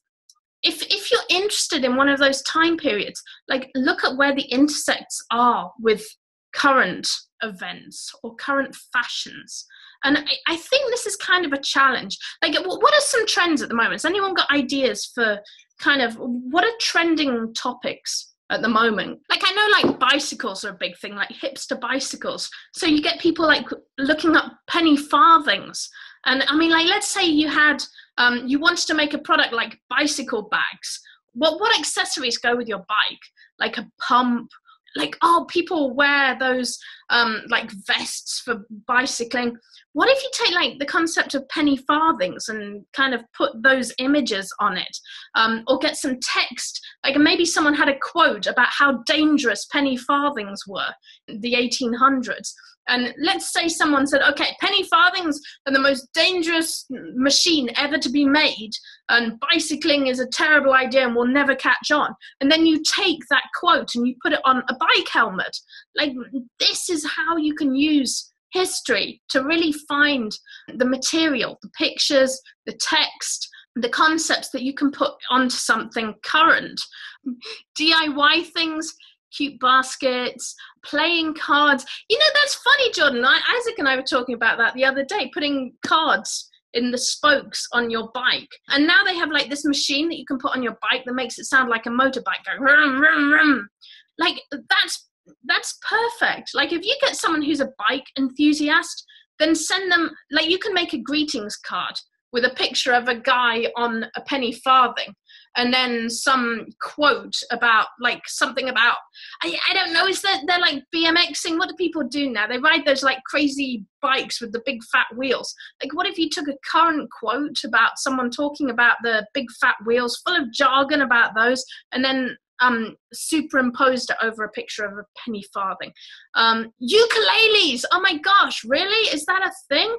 if if you're interested in one of those time periods like look at where the intersects are with current events or current fashions and I, I, think this is kind of a challenge like what are some trends at the moment has anyone got ideas for kind of what are trending topics at the moment. Like I know like bicycles are a big thing, like hipster bicycles. So you get people like looking up penny farthings. And I mean like let's say you had um, you wanted to make a product like bicycle bags. What what accessories go with your bike? Like a pump like oh people wear those um like vests for bicycling. What if you take like the concept of penny farthings and kind of put those images on it um, or get some text? Like maybe someone had a quote about how dangerous penny farthings were in the 1800s and let's say someone said okay penny farthings are the most dangerous machine ever to be made and bicycling is a terrible idea and will never catch on and then you take that quote and you put it on a bike helmet like this is how you can use history to really find the material, the pictures, the text, the concepts that you can put onto something current. DIY things, cute baskets, playing cards. You know, that's funny, Jordan. I, Isaac and I were talking about that the other day, putting cards in the spokes on your bike. And now they have like this machine that you can put on your bike that makes it sound like a motorbike going rum, rum, rum. Like that's that's perfect. Like if you get someone who's a bike enthusiast, then send them like you can make a greetings card with a picture of a guy on a penny farthing and then some quote about like something about I, I don't know is that they're like BMXing what do people do now they ride those like crazy bikes with the big fat wheels like what if you took a current quote about someone talking about the big fat wheels full of jargon about those and then um, superimposed it over a picture of a penny farthing. Um, ukuleles, oh my gosh, really? Is that a thing?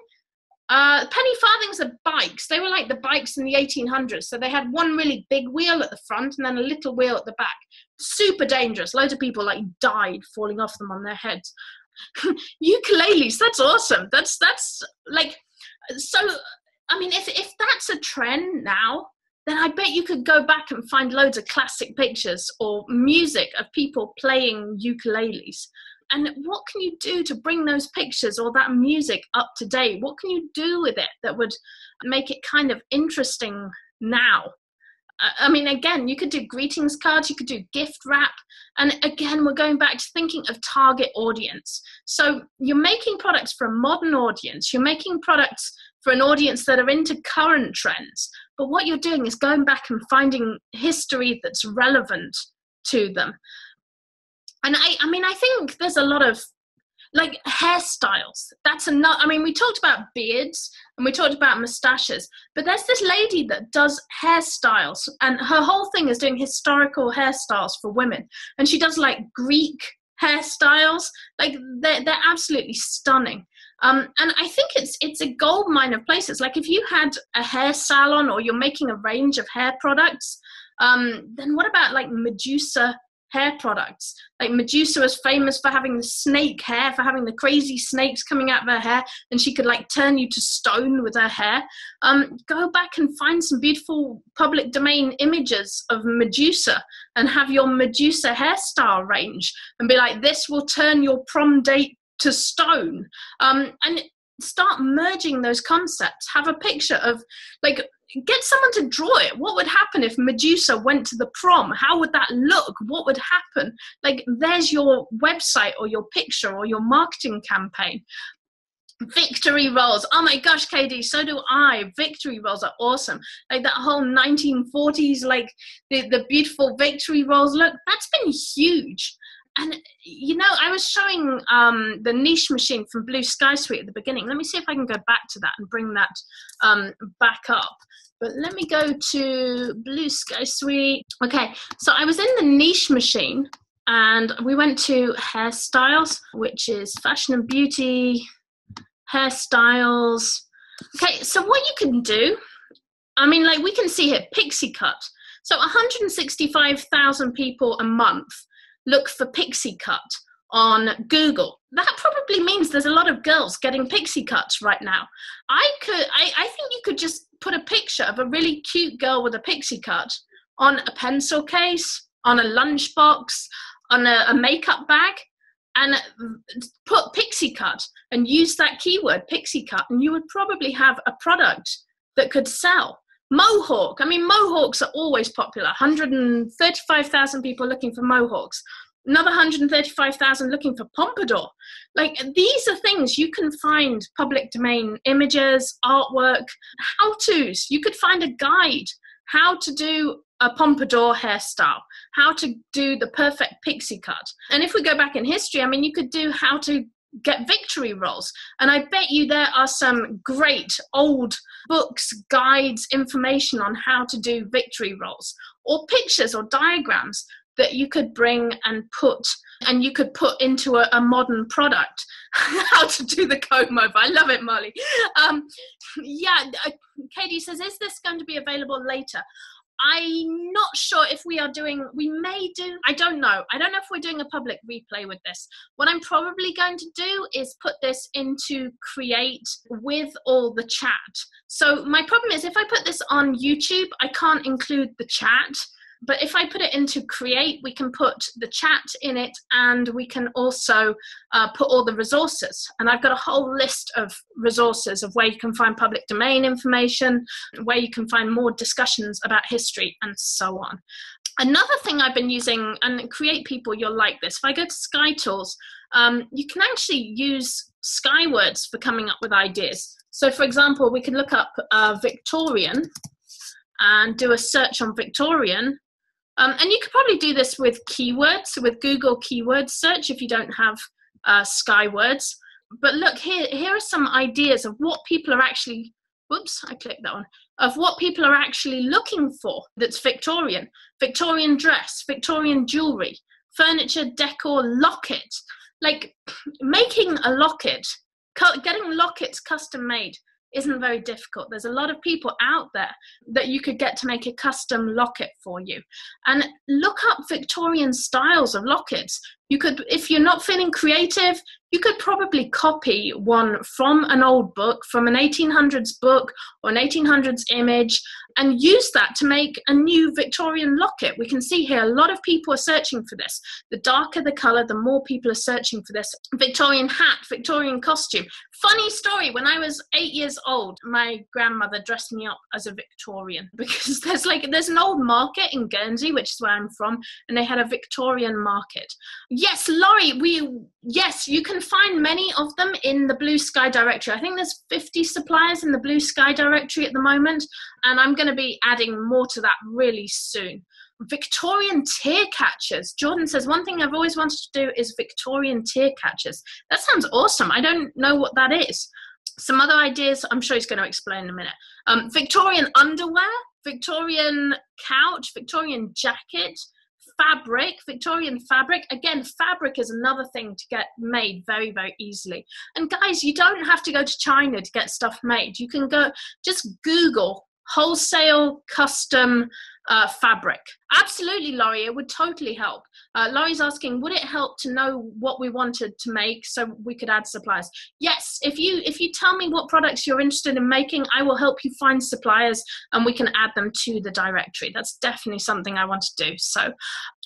Uh, penny farthings are bikes. They were like the bikes in the 1800s. So they had one really big wheel at the front and then a little wheel at the back. Super dangerous. Loads of people like died falling off them on their heads. Ukuleles, that's awesome. That's that's like so. I mean, if if that's a trend now, then I bet you could go back and find loads of classic pictures or music of people playing ukuleles and what can you do to bring those pictures or that music up to date what can you do with it that would make it kind of interesting now I mean, again, you could do greetings cards, you could do gift wrap. And again, we're going back to thinking of target audience. So you're making products for a modern audience, you're making products for an audience that are into current trends. But what you're doing is going back and finding history that's relevant to them and I, I mean, I think there's a lot of like hairstyles. That's another. I mean, we talked about beards and we talked about mustaches, but there's this lady that does hairstyles, and her whole thing is doing historical hairstyles for women. And she does like Greek hairstyles, like they're they're absolutely stunning. Um, and I think it's it's a gold mine of places. Like if you had a hair salon or you're making a range of hair products, um, then what about like Medusa hair products. Like Medusa was famous for having the snake hair, for having the crazy snakes coming out of her hair, and she could like turn you to stone with her hair. Um, go back and find some beautiful public domain images of Medusa and have your Medusa hairstyle range and be like, this will turn your prom date to stone. Um, and start merging those concepts. Have a picture of like get someone to draw it. What would happen if Medusa went to the prom? How would that look? What would happen? Like, there's your website or your picture or your marketing campaign. Victory rolls. Oh my gosh, KD, so do I. Victory rolls are awesome. Like that whole 1940s, like the, the beautiful victory rolls look, that's been huge and you know i was showing um, the niche machine from blue sky suite at the beginning. Let me see if i can go back to that and bring that um, back up. But let me go to blue sky suite. Okay so i was in the niche machine and we went to hairstyles which is fashion and beauty hairstyles. Okay so what you can do i mean like we can see here pixie cut. So 165,000 people a month look for pixie cut on Google. That probably means there's a lot of girls getting pixie cuts right now. I could I, I think you could just put a picture of a really cute girl with a pixie cut on a pencil case, on a lunchbox, on a, a makeup bag, and put pixie cut and use that keyword pixie cut, and you would probably have a product that could sell. Mohawk. I mean, mohawks are always popular. 135,000 people looking for mohawks. Another 135,000 looking for pompadour. Like these are things you can find public domain images, artwork, how to's. You could find a guide how to do a pompadour hairstyle, how to do the perfect pixie cut. And if we go back in history, I mean, you could do how to get victory rolls. And I bet you there are some great old books, guides, information on how to do victory rolls, or pictures or diagrams that you could bring and put and you could put into a, a modern product. How to do the comb over. I love it molly. Um, yeah katie says is this going to be available later I'm not sure if we are doing, we may do, I don't know. I don't know if we're doing a public replay with this. What I'm probably going to do is put this into Create with all the chat. So my problem is if I put this on YouTube, I can't include the chat but if I put it into Create, we can put the chat in it and we can also uh, put all the resources. And I've got a whole list of resources of where you can find public domain information, where you can find more discussions about history, and so on. Another thing I've been using, and Create People, you'll like this. If I go to SkyTools, um, you can actually use Skywords for coming up with ideas. So, for example, we can look up uh, Victorian and do a search on Victorian um, and you could probably do this with keywords, with Google keyword search if you don't have uh, Skywords. But look, here, here are some ideas of what people are actually, whoops, I clicked that one, of what people are actually looking for that's Victorian. Victorian dress, Victorian jewelry, furniture, decor, locket. Like making a locket, getting lockets custom made isn't very difficult. There's a lot of people out there that you could get to make a custom locket for you. And look up Victorian styles of lockets. You could, if you're not feeling creative, you could probably copy one from an old book, from an 1800s book or an 1800s image, and use that to make a new Victorian locket. We can see here a lot of people are searching for this. The darker the color, the more people are searching for this. Victorian hat, Victorian costume. Funny story, when I was eight years old, my grandmother dressed me up as a Victorian because there's like there's an old market in Guernsey, which is where I'm from, and they had a Victorian market. Yes, Laurie, we yes, you can find many of them in the Blue Sky directory. I think there's 50 suppliers in the Blue Sky directory at the moment, and I'm going to be adding more to that really soon. Victorian tear catchers. Jordan says, one thing I've always wanted to do is Victorian tear catchers. That sounds awesome. I don't know what that is. Some other ideas, I'm sure he's going to explain in a minute. Um, Victorian underwear, Victorian couch, Victorian jacket, fabric, Victorian fabric. Again, fabric is another thing to get made very, very easily. And guys, you don't have to go to China to get stuff made. You can go, just Google wholesale custom uh, fabric. Absolutely, Laurie, it would totally help. Uh, Laurie's asking, would it help to know what we wanted to make so we could add suppliers? Yes, if you if you tell me what products you're interested in making, I will help you find suppliers and we can add them to the directory. That's definitely something I want to do. So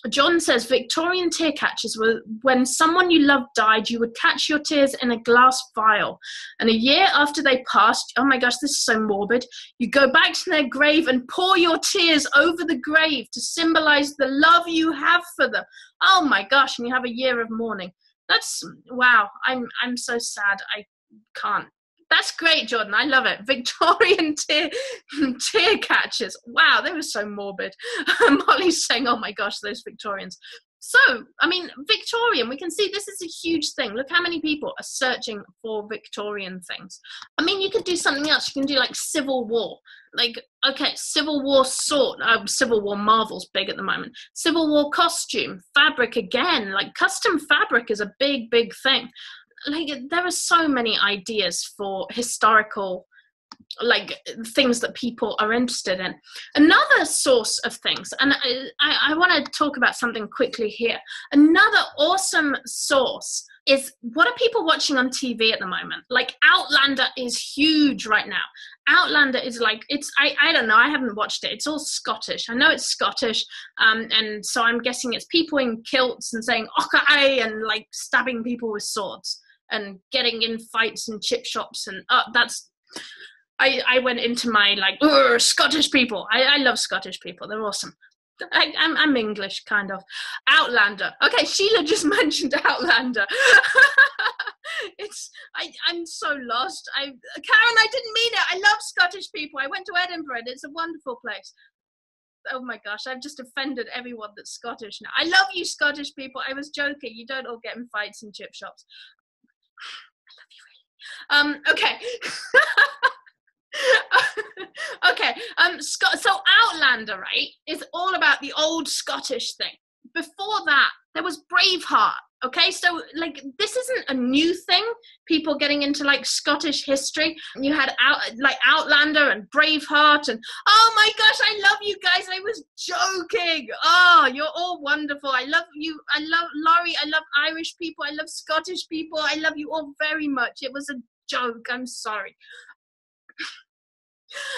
John says Victorian tear catchers were when someone you loved died, you would catch your tears in a glass vial. And a year after they passed, oh my gosh, this is so morbid, you go back to their grave and pour your tears over the grave to symbolize the love you have for them. Oh my gosh, and you have a year of mourning. That's wow, I'm I'm so sad. I can't that's great, Jordan. I love it. Victorian tear, tear catchers. Wow, they were so morbid. Molly's saying, oh my gosh, those Victorians. So, I mean, Victorian, we can see this is a huge thing. Look how many people are searching for Victorian things. I mean, you could do something else. You can do like Civil War. Like, okay, Civil War sword, uh, Civil War Marvel's big at the moment. Civil War costume, fabric again. Like, custom fabric is a big, big thing like there are so many ideas for historical like things that people are interested in. Another source of things and i, I, want to talk about something quickly here. Another awesome source is what are people watching on tv at the moment? Like outlander is huge right now. Outlander is like it's i, I don't know i haven't watched it. It's all scottish. I know it's scottish um, and so i'm guessing it's people in kilts and saying okay and like stabbing people with swords and getting in fights and chip shops and uh, that's I, I went into my like Scottish people. I, I love Scottish people. They're awesome. I, am I'm, I'm English, kind of. Outlander. Okay, Sheila just mentioned Outlander. it's I I'm so lost. I Karen, I didn't mean it. I love Scottish people. I went to Edinburgh. And it's a wonderful place. Oh my gosh, I've just offended everyone that's Scottish now. I love you, Scottish people. I was joking. You don't all get in fights in chip shops. I love you, really. Um, okay. okay. Um, Scott. So Outlander, right, is all about the old Scottish thing. Before that, there was Braveheart. Okay, so like this isn't a new thing. People getting into like Scottish history. You had out like Outlander and Braveheart, and oh my gosh, I love you guys. I was joking. Oh, you're all wonderful. I love you. I love Laurie. I love Irish people. I love Scottish people. I love you all very much. It was a joke. I'm sorry.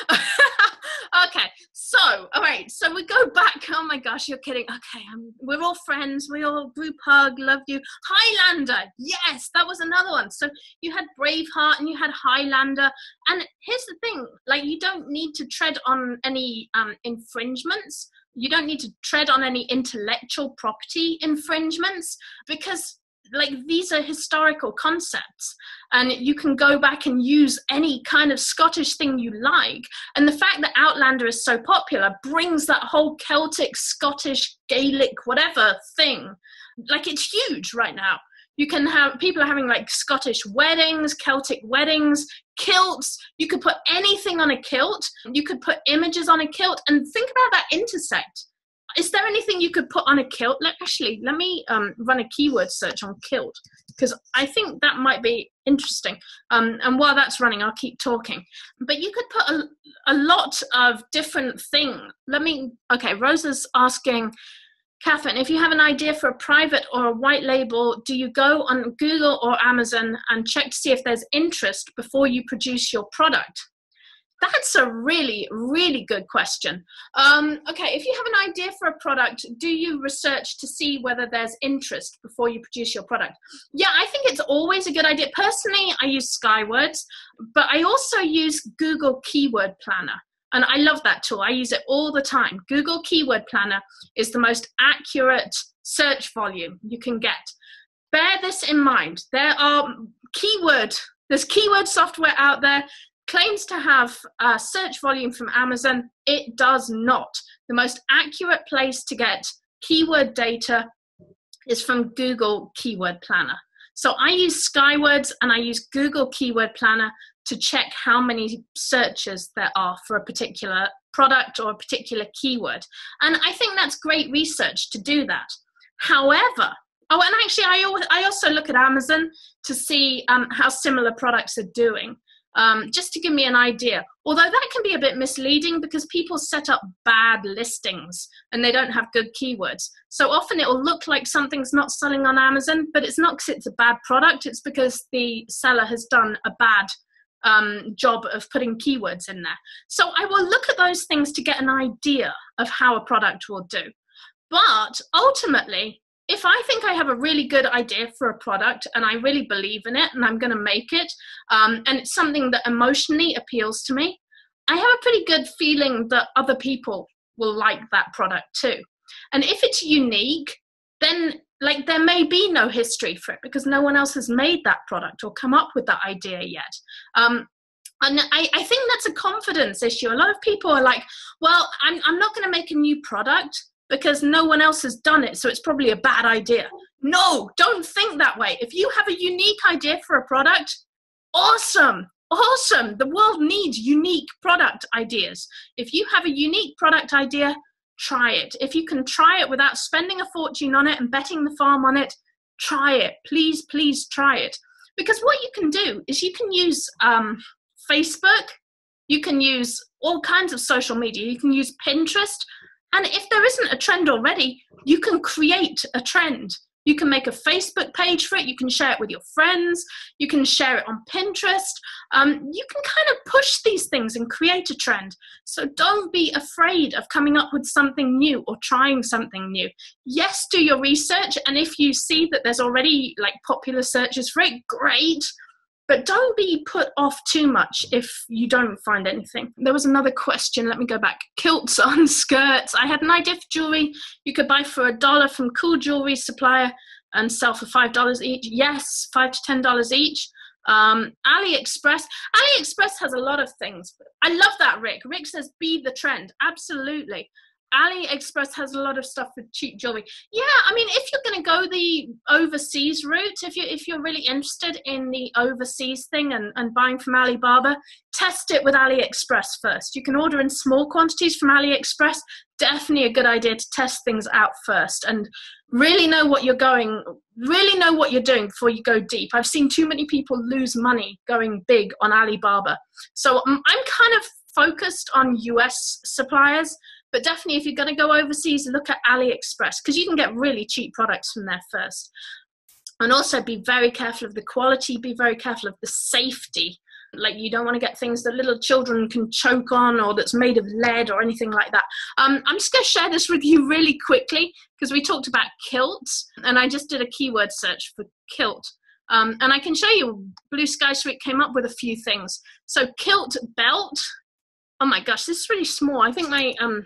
okay, so all right, so we go back. Oh my gosh, you're kidding. Okay, I'm, we're all friends. We all group hug, love you. Highlander, yes, that was another one. So you had Braveheart and you had Highlander. And here's the thing: like you don't need to tread on any um, infringements. You don't need to tread on any intellectual property infringements because like these are historical concepts and you can go back and use any kind of scottish thing you like. And the fact that outlander is so popular brings that whole celtic scottish gaelic whatever thing. Like it's huge right now. You can have people are having like scottish weddings celtic weddings kilts. You could put anything on a kilt. You could put images on a kilt and think about that intersect is there anything you could put on a kilt? Let, actually, let me um, run a keyword search on kilt because I think that might be interesting. Um, and while that's running, I'll keep talking. But you could put a, a lot of different things. Let me, okay, Rosa's asking, Katharyne, if you have an idea for a private or a white label, do you go on Google or Amazon and check to see if there's interest before you produce your product? That's a really, really good question. Um, okay, if you have an idea for a product, do you research to see whether there's interest before you produce your product? Yeah, I think it's always a good idea. Personally, I use Skywords, but I also use Google Keyword Planner. And I love that tool. I use it all the time. Google Keyword Planner is the most accurate search volume you can get. Bear this in mind. There are keyword there's keyword software out there claims to have search volume from Amazon. It does not. The most accurate place to get keyword data is from Google Keyword Planner. So I use Skywords and I use Google Keyword Planner to check how many searches there are for a particular product or a particular keyword. And I think that's great research to do that. However, oh, and actually, I, I also look at Amazon to see um, how similar products are doing um, just to give me an idea. Although that can be a bit misleading because people set up bad listings and they don't have good keywords. So often it will look like something's not selling on Amazon, but it's not because it's a bad product, it's because the seller has done a bad um, job of putting keywords in there. So I will look at those things to get an idea of how a product will do. But ultimately, if I think I have a really good idea for a product and I really believe in it and I'm going to make it, um, and it's something that emotionally appeals to me, I have a pretty good feeling that other people will like that product too. And if it's unique, then like there may be no history for it because no one else has made that product or come up with that idea yet. Um, and I, I think that's a confidence issue. A lot of people are like, well, I'm, I'm not going to make a new product because no one else has done it, so it's probably a bad idea. No, don't think that way. If you have a unique idea for a product, awesome, awesome. The world needs unique product ideas. If you have a unique product idea, try it. If you can try it without spending a fortune on it and betting the farm on it, try it. Please, please try it. Because what you can do is you can use um, Facebook, you can use all kinds of social media, you can use Pinterest, and if there isn't a trend already, you can create a trend. You can make a Facebook page for it. You can share it with your friends. You can share it on Pinterest. Um, you can kind of push these things and create a trend. So don't be afraid of coming up with something new or trying something new. Yes, do your research. And if you see that there's already like popular searches for it, great but don't be put off too much if you don't find anything. There was another question. Let me go back. Kilts on skirts. I had an idea for jewelry you could buy for a dollar from Cool Jewelry Supplier and sell for five dollars each. Yes, five to ten dollars each. Um, AliExpress. AliExpress has a lot of things. I love that, Rick. Rick says, "Be the trend." Absolutely. AliExpress has a lot of stuff for cheap jewelry. Yeah, I mean, if you're going to go the overseas route, if you if you're really interested in the overseas thing and, and buying from Alibaba, test it with AliExpress first. You can order in small quantities from AliExpress. Definitely a good idea to test things out first and really know what you're going, really know what you're doing before you go deep. I've seen too many people lose money going big on Alibaba. So um, I'm kind of focused on US suppliers but definitely, if you're going to go overseas, look at AliExpress because you can get really cheap products from there first. And also be very careful of the quality, be very careful of the safety. Like, you don't want to get things that little children can choke on or that's made of lead or anything like that. Um, I'm just going to share this with you really quickly because we talked about kilts and I just did a keyword search for kilt. Um, and I can show you Blue Sky Suite came up with a few things. So kilt belt, Oh my gosh, this is really small. I think my um,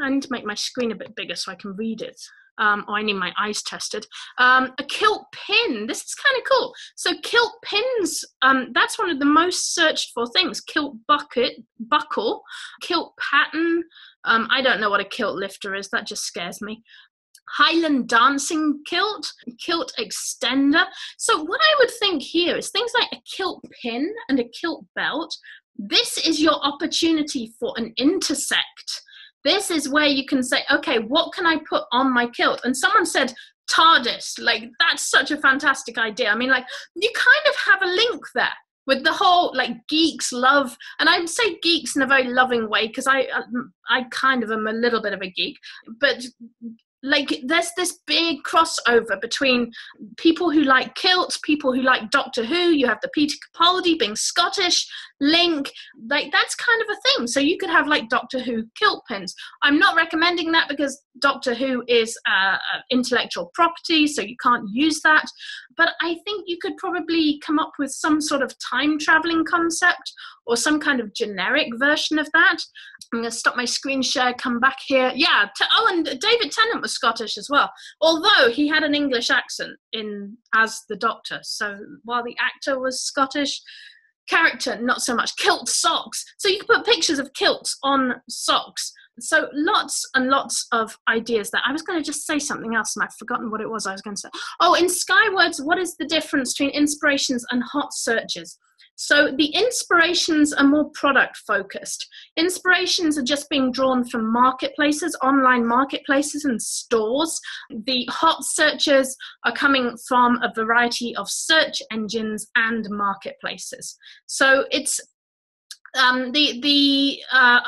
I need to make my screen a bit bigger so I can read it. Um, oh, I need my eyes tested. Um, a kilt pin. This is kind of cool. So kilt pins. Um, that's one of the most searched for things. Kilt bucket, buckle, kilt pattern. Um, I don't know what a kilt lifter is. That just scares me. Highland dancing kilt, kilt extender. So what I would think here is things like a kilt pin and a kilt belt this is your opportunity for an intersect. This is where you can say, okay, what can I put on my kilt? And someone said, TARDIS. Like, that's such a fantastic idea. I mean, like, you kind of have a link there with the whole like geeks love and i'd say geeks in a very loving way because i uh, i kind of am a little bit of a geek but like there's this big crossover between people who like kilts people who like doctor who you have the peter capaldi being scottish link like that's kind of a thing. So you could have like doctor who kilt pins. I'm not recommending that because doctor who is uh, intellectual property so you can't use that. But i think you could probably come up with some sort of time traveling concept or some kind of generic version of that. I'm going to stop my screen share come back here. Yeah oh and david tennant was scottish as well although he had an english accent in as the doctor. So while the actor was scottish character not so much. Kilt socks. So you can put pictures of kilts on socks. So lots and lots of ideas there. I was going to just say something else and i've forgotten what it was i was going to say. Oh in skywords what is the difference between inspirations and hot searches so the inspirations are more product focused. Inspirations are just being drawn from marketplaces, online marketplaces, and stores. The hot searches are coming from a variety of search engines and marketplaces. So it's um, the the uh,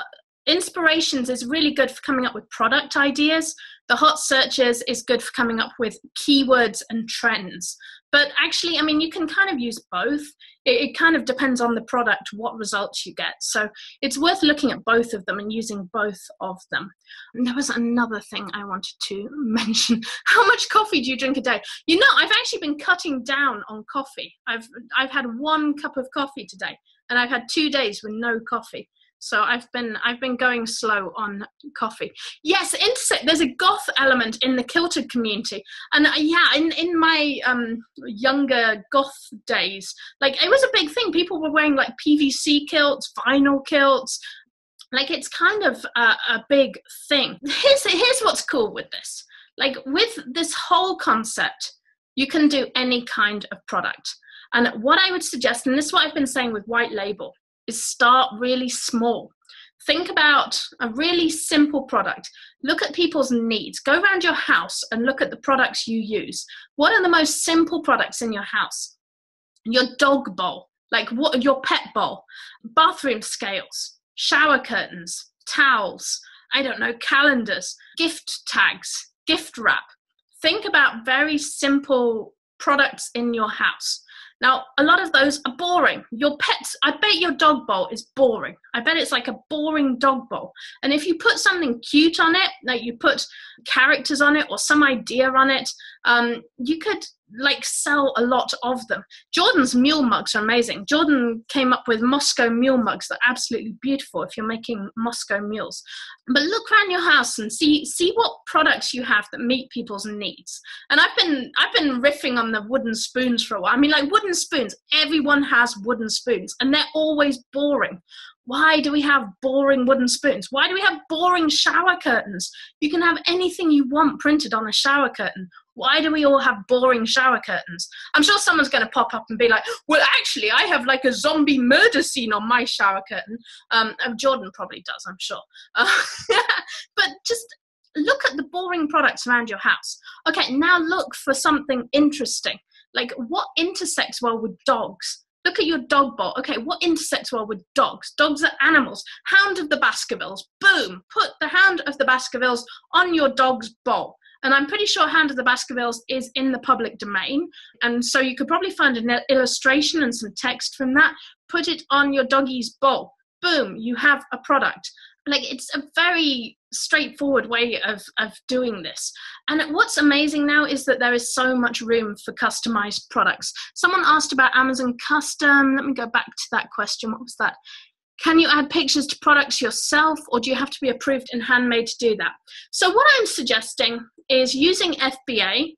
inspirations is really good for coming up with product ideas the hot searches is good for coming up with keywords and trends. But actually i mean you can kind of use both. It, it, kind of depends on the product what results you get. So it's worth looking at both of them and using both of them. And there was another thing i wanted to mention. How much coffee do you drink a day? You know i've actually been cutting down on coffee. I've i've had one cup of coffee today and i've had two days with no coffee so I've been I've been going slow on coffee. Yes, intersect. There's a goth element in the kilted community, and uh, yeah, in in my um, younger goth days, like it was a big thing. People were wearing like PVC kilts, vinyl kilts. Like it's kind of a, a big thing. Here's here's what's cool with this. Like with this whole concept, you can do any kind of product. And what I would suggest, and this is what I've been saying with white label, is start really small. Think about a really simple product. Look at people's needs. Go around your house and look at the products you use. What are the most simple products in your house? Your dog bowl, like what your pet bowl, bathroom scales, shower curtains, towels, I don't know, calendars, gift tags, gift wrap. Think about very simple products in your house. Now, a lot of those are boring. Your pets, I bet your dog bowl is boring. I bet it's like a boring dog bowl. And if you put something cute on it, like you put characters on it or some idea on it, um, you could like sell a lot of them. Jordan's mule mugs are amazing. Jordan came up with Moscow mule mugs that are absolutely beautiful if you're making Moscow mules. But look around your house and see see what products you have that meet people's needs. And I've been I've been riffing on the wooden spoons for a while. I mean like wooden spoons, everyone has wooden spoons and they're always boring Why do we have boring wooden spoons? Why do we have boring shower curtains? You can have anything you want printed on a shower curtain. Why do we all have boring shower curtains? I'm sure someone's going to pop up and be like, well, actually, I have like a zombie murder scene on my shower curtain. Um, Jordan probably does, I'm sure. Uh, but just look at the boring products around your house. Okay, now look for something interesting. Like what intersects well with dogs? Look at your dog bowl. Okay, what intersects well with dogs? Dogs are animals. Hound of the Baskervilles. Boom! Put the Hound of the Baskervilles on your dog's bowl. And I'm pretty sure Hound of the Baskervilles is in the public domain. And so you could probably find an illustration and some text from that. Put it on your doggy's bowl. Boom, you have a product. Like it's a very straightforward way of of doing this. And what's amazing now is that there is so much room for customized products. Someone asked about amazon custom. Let me go back to that question. What was that? Can you add pictures to products yourself or do you have to be approved and handmade to do that? So what i'm suggesting is using fba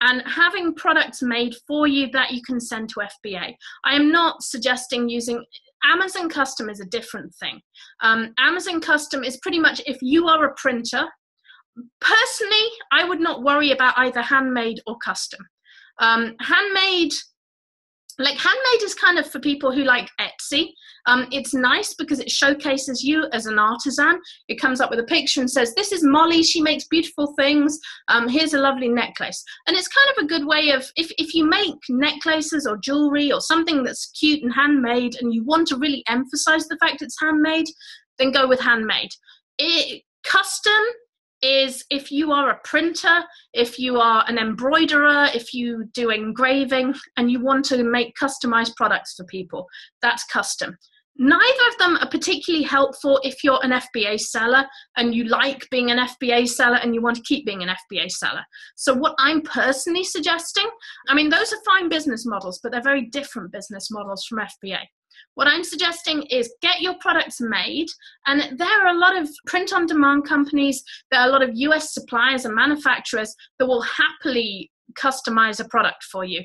and having products made for you that you can send to FBA. I am not suggesting using Amazon Custom is a different thing. Um, Amazon Custom is pretty much if you are a printer, personally, I would not worry about either handmade or custom. Um, handmade like handmade is kind of for people who like Etsy. Um, it's nice because it showcases you as an artisan. It comes up with a picture and says, "This is Molly. She makes beautiful things. Um, here's a lovely necklace." And it's kind of a good way of if if you make necklaces or jewelry or something that's cute and handmade, and you want to really emphasize the fact it's handmade, then go with handmade. It, custom is if you are a printer, if you are an embroiderer, if you do engraving and you want to make customized products for people, that's custom. Neither of them are particularly helpful if you're an FBA seller and you like being an FBA seller and you want to keep being an FBA seller. So, what I'm personally suggesting, I mean, those are fine business models, but they're very different business models from FBA. What I'm suggesting is get your products made, and there are a lot of print on demand companies, there are a lot of US suppliers and manufacturers that will happily customize a product for you.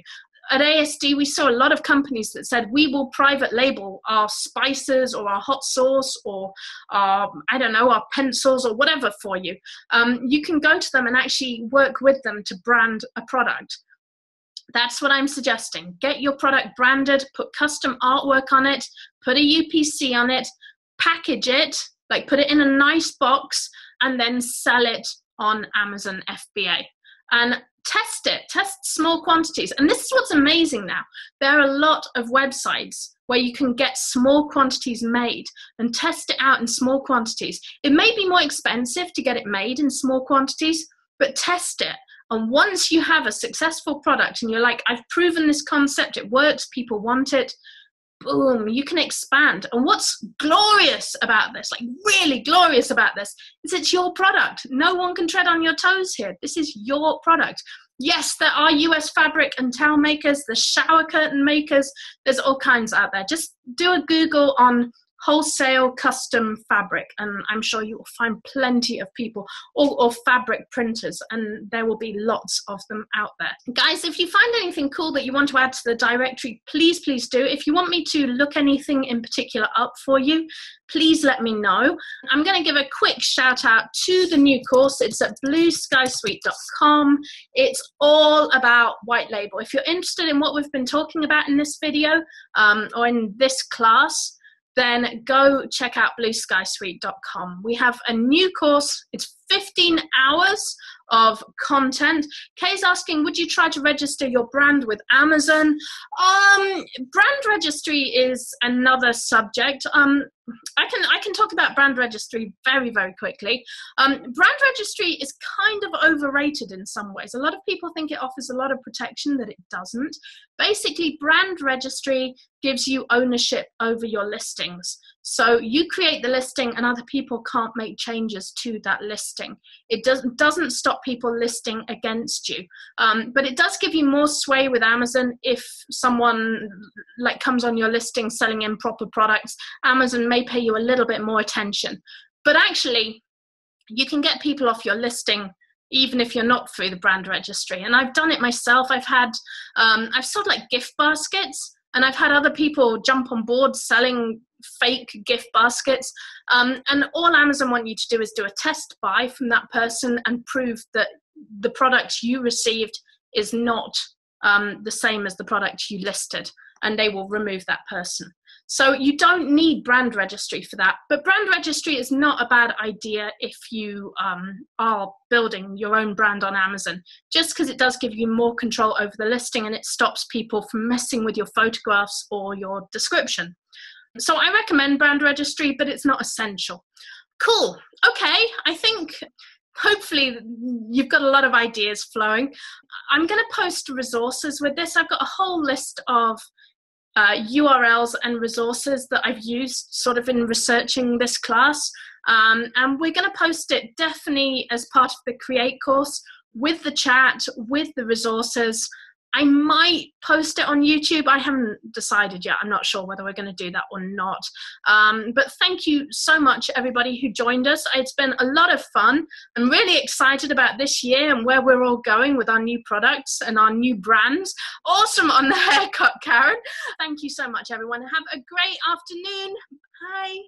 At ASD, we saw a lot of companies that said we will private label our spices or our hot sauce or our, I don't know, our pencils or whatever for you. Um, you can go to them and actually work with them to brand a product. That's what I'm suggesting. Get your product branded, put custom artwork on it, put a UPC on it, package it, like put it in a nice box, and then sell it on Amazon FBA. And test it, test small quantities. And this is what's amazing now. There are a lot of websites where you can get small quantities made and test it out in small quantities. It may be more expensive to get it made in small quantities, but test it and once you have a successful product and you're like, I've proven this concept, it works, people want it, boom, you can expand. And what's glorious about this, like really glorious about this, is it's your product. No one can tread on your toes here. This is your product. Yes, there are US fabric and towel makers, the shower curtain makers, there's all kinds out there. Just do a Google on wholesale custom fabric and i'm sure you will find plenty of people or, fabric printers and there will be lots of them out there. Guys if you find anything cool that you want to add to the directory please please do. If you want me to look anything in particular up for you please let me know. I'm going to give a quick shout out to the new course. It's at blueskysuite.com it's all about white label. If you're interested in what we've been talking about in this video um, or in this class then go check out blueskysuite.com. We have a new course. It's 15 hours of content. Kay's asking, would you try to register your brand with Amazon? Um, brand registry is another subject. Um, I can I can talk about brand registry very very quickly. Um, brand registry is kind of overrated in some ways. A lot of people think it offers a lot of protection that it doesn't. Basically, brand registry gives you ownership over your listings. So you create the listing, and other people can't make changes to that listing. It doesn't doesn't stop people listing against you, um, but it does give you more sway with Amazon if someone like comes on your listing selling improper products. Amazon may pay you a little bit more attention, but actually, you can get people off your listing even if you're not through the brand registry. And I've done it myself. I've had um, I've sold like gift baskets and I've had other people jump on board selling fake gift baskets. Um, and all Amazon want you to do is do a test buy from that person and prove that the product you received is not um, the same as the product you listed, and they will remove that person. So you don't need brand registry for that. But brand registry is not a bad idea if you um, are building your own brand on Amazon, just because it does give you more control over the listing and it stops people from messing with your photographs or your description. So I recommend brand registry, but it's not essential. Cool. Okay, I think hopefully you've got a lot of ideas flowing. I'm going to post resources with this. I've got a whole list of uh, URLs and resources that I've used sort of in researching this class. Um, and we're going to post it definitely as part of the Create course with the chat, with the resources. I might post it on YouTube. I haven't decided yet. I'm not sure whether we're going to do that or not. Um, but thank you so much, everybody who joined us. It's been a lot of fun. I'm really excited about this year and where we're all going with our new products and our new brands. Awesome on the haircut, Karen. Thank you so much, everyone. Have a great afternoon. Bye.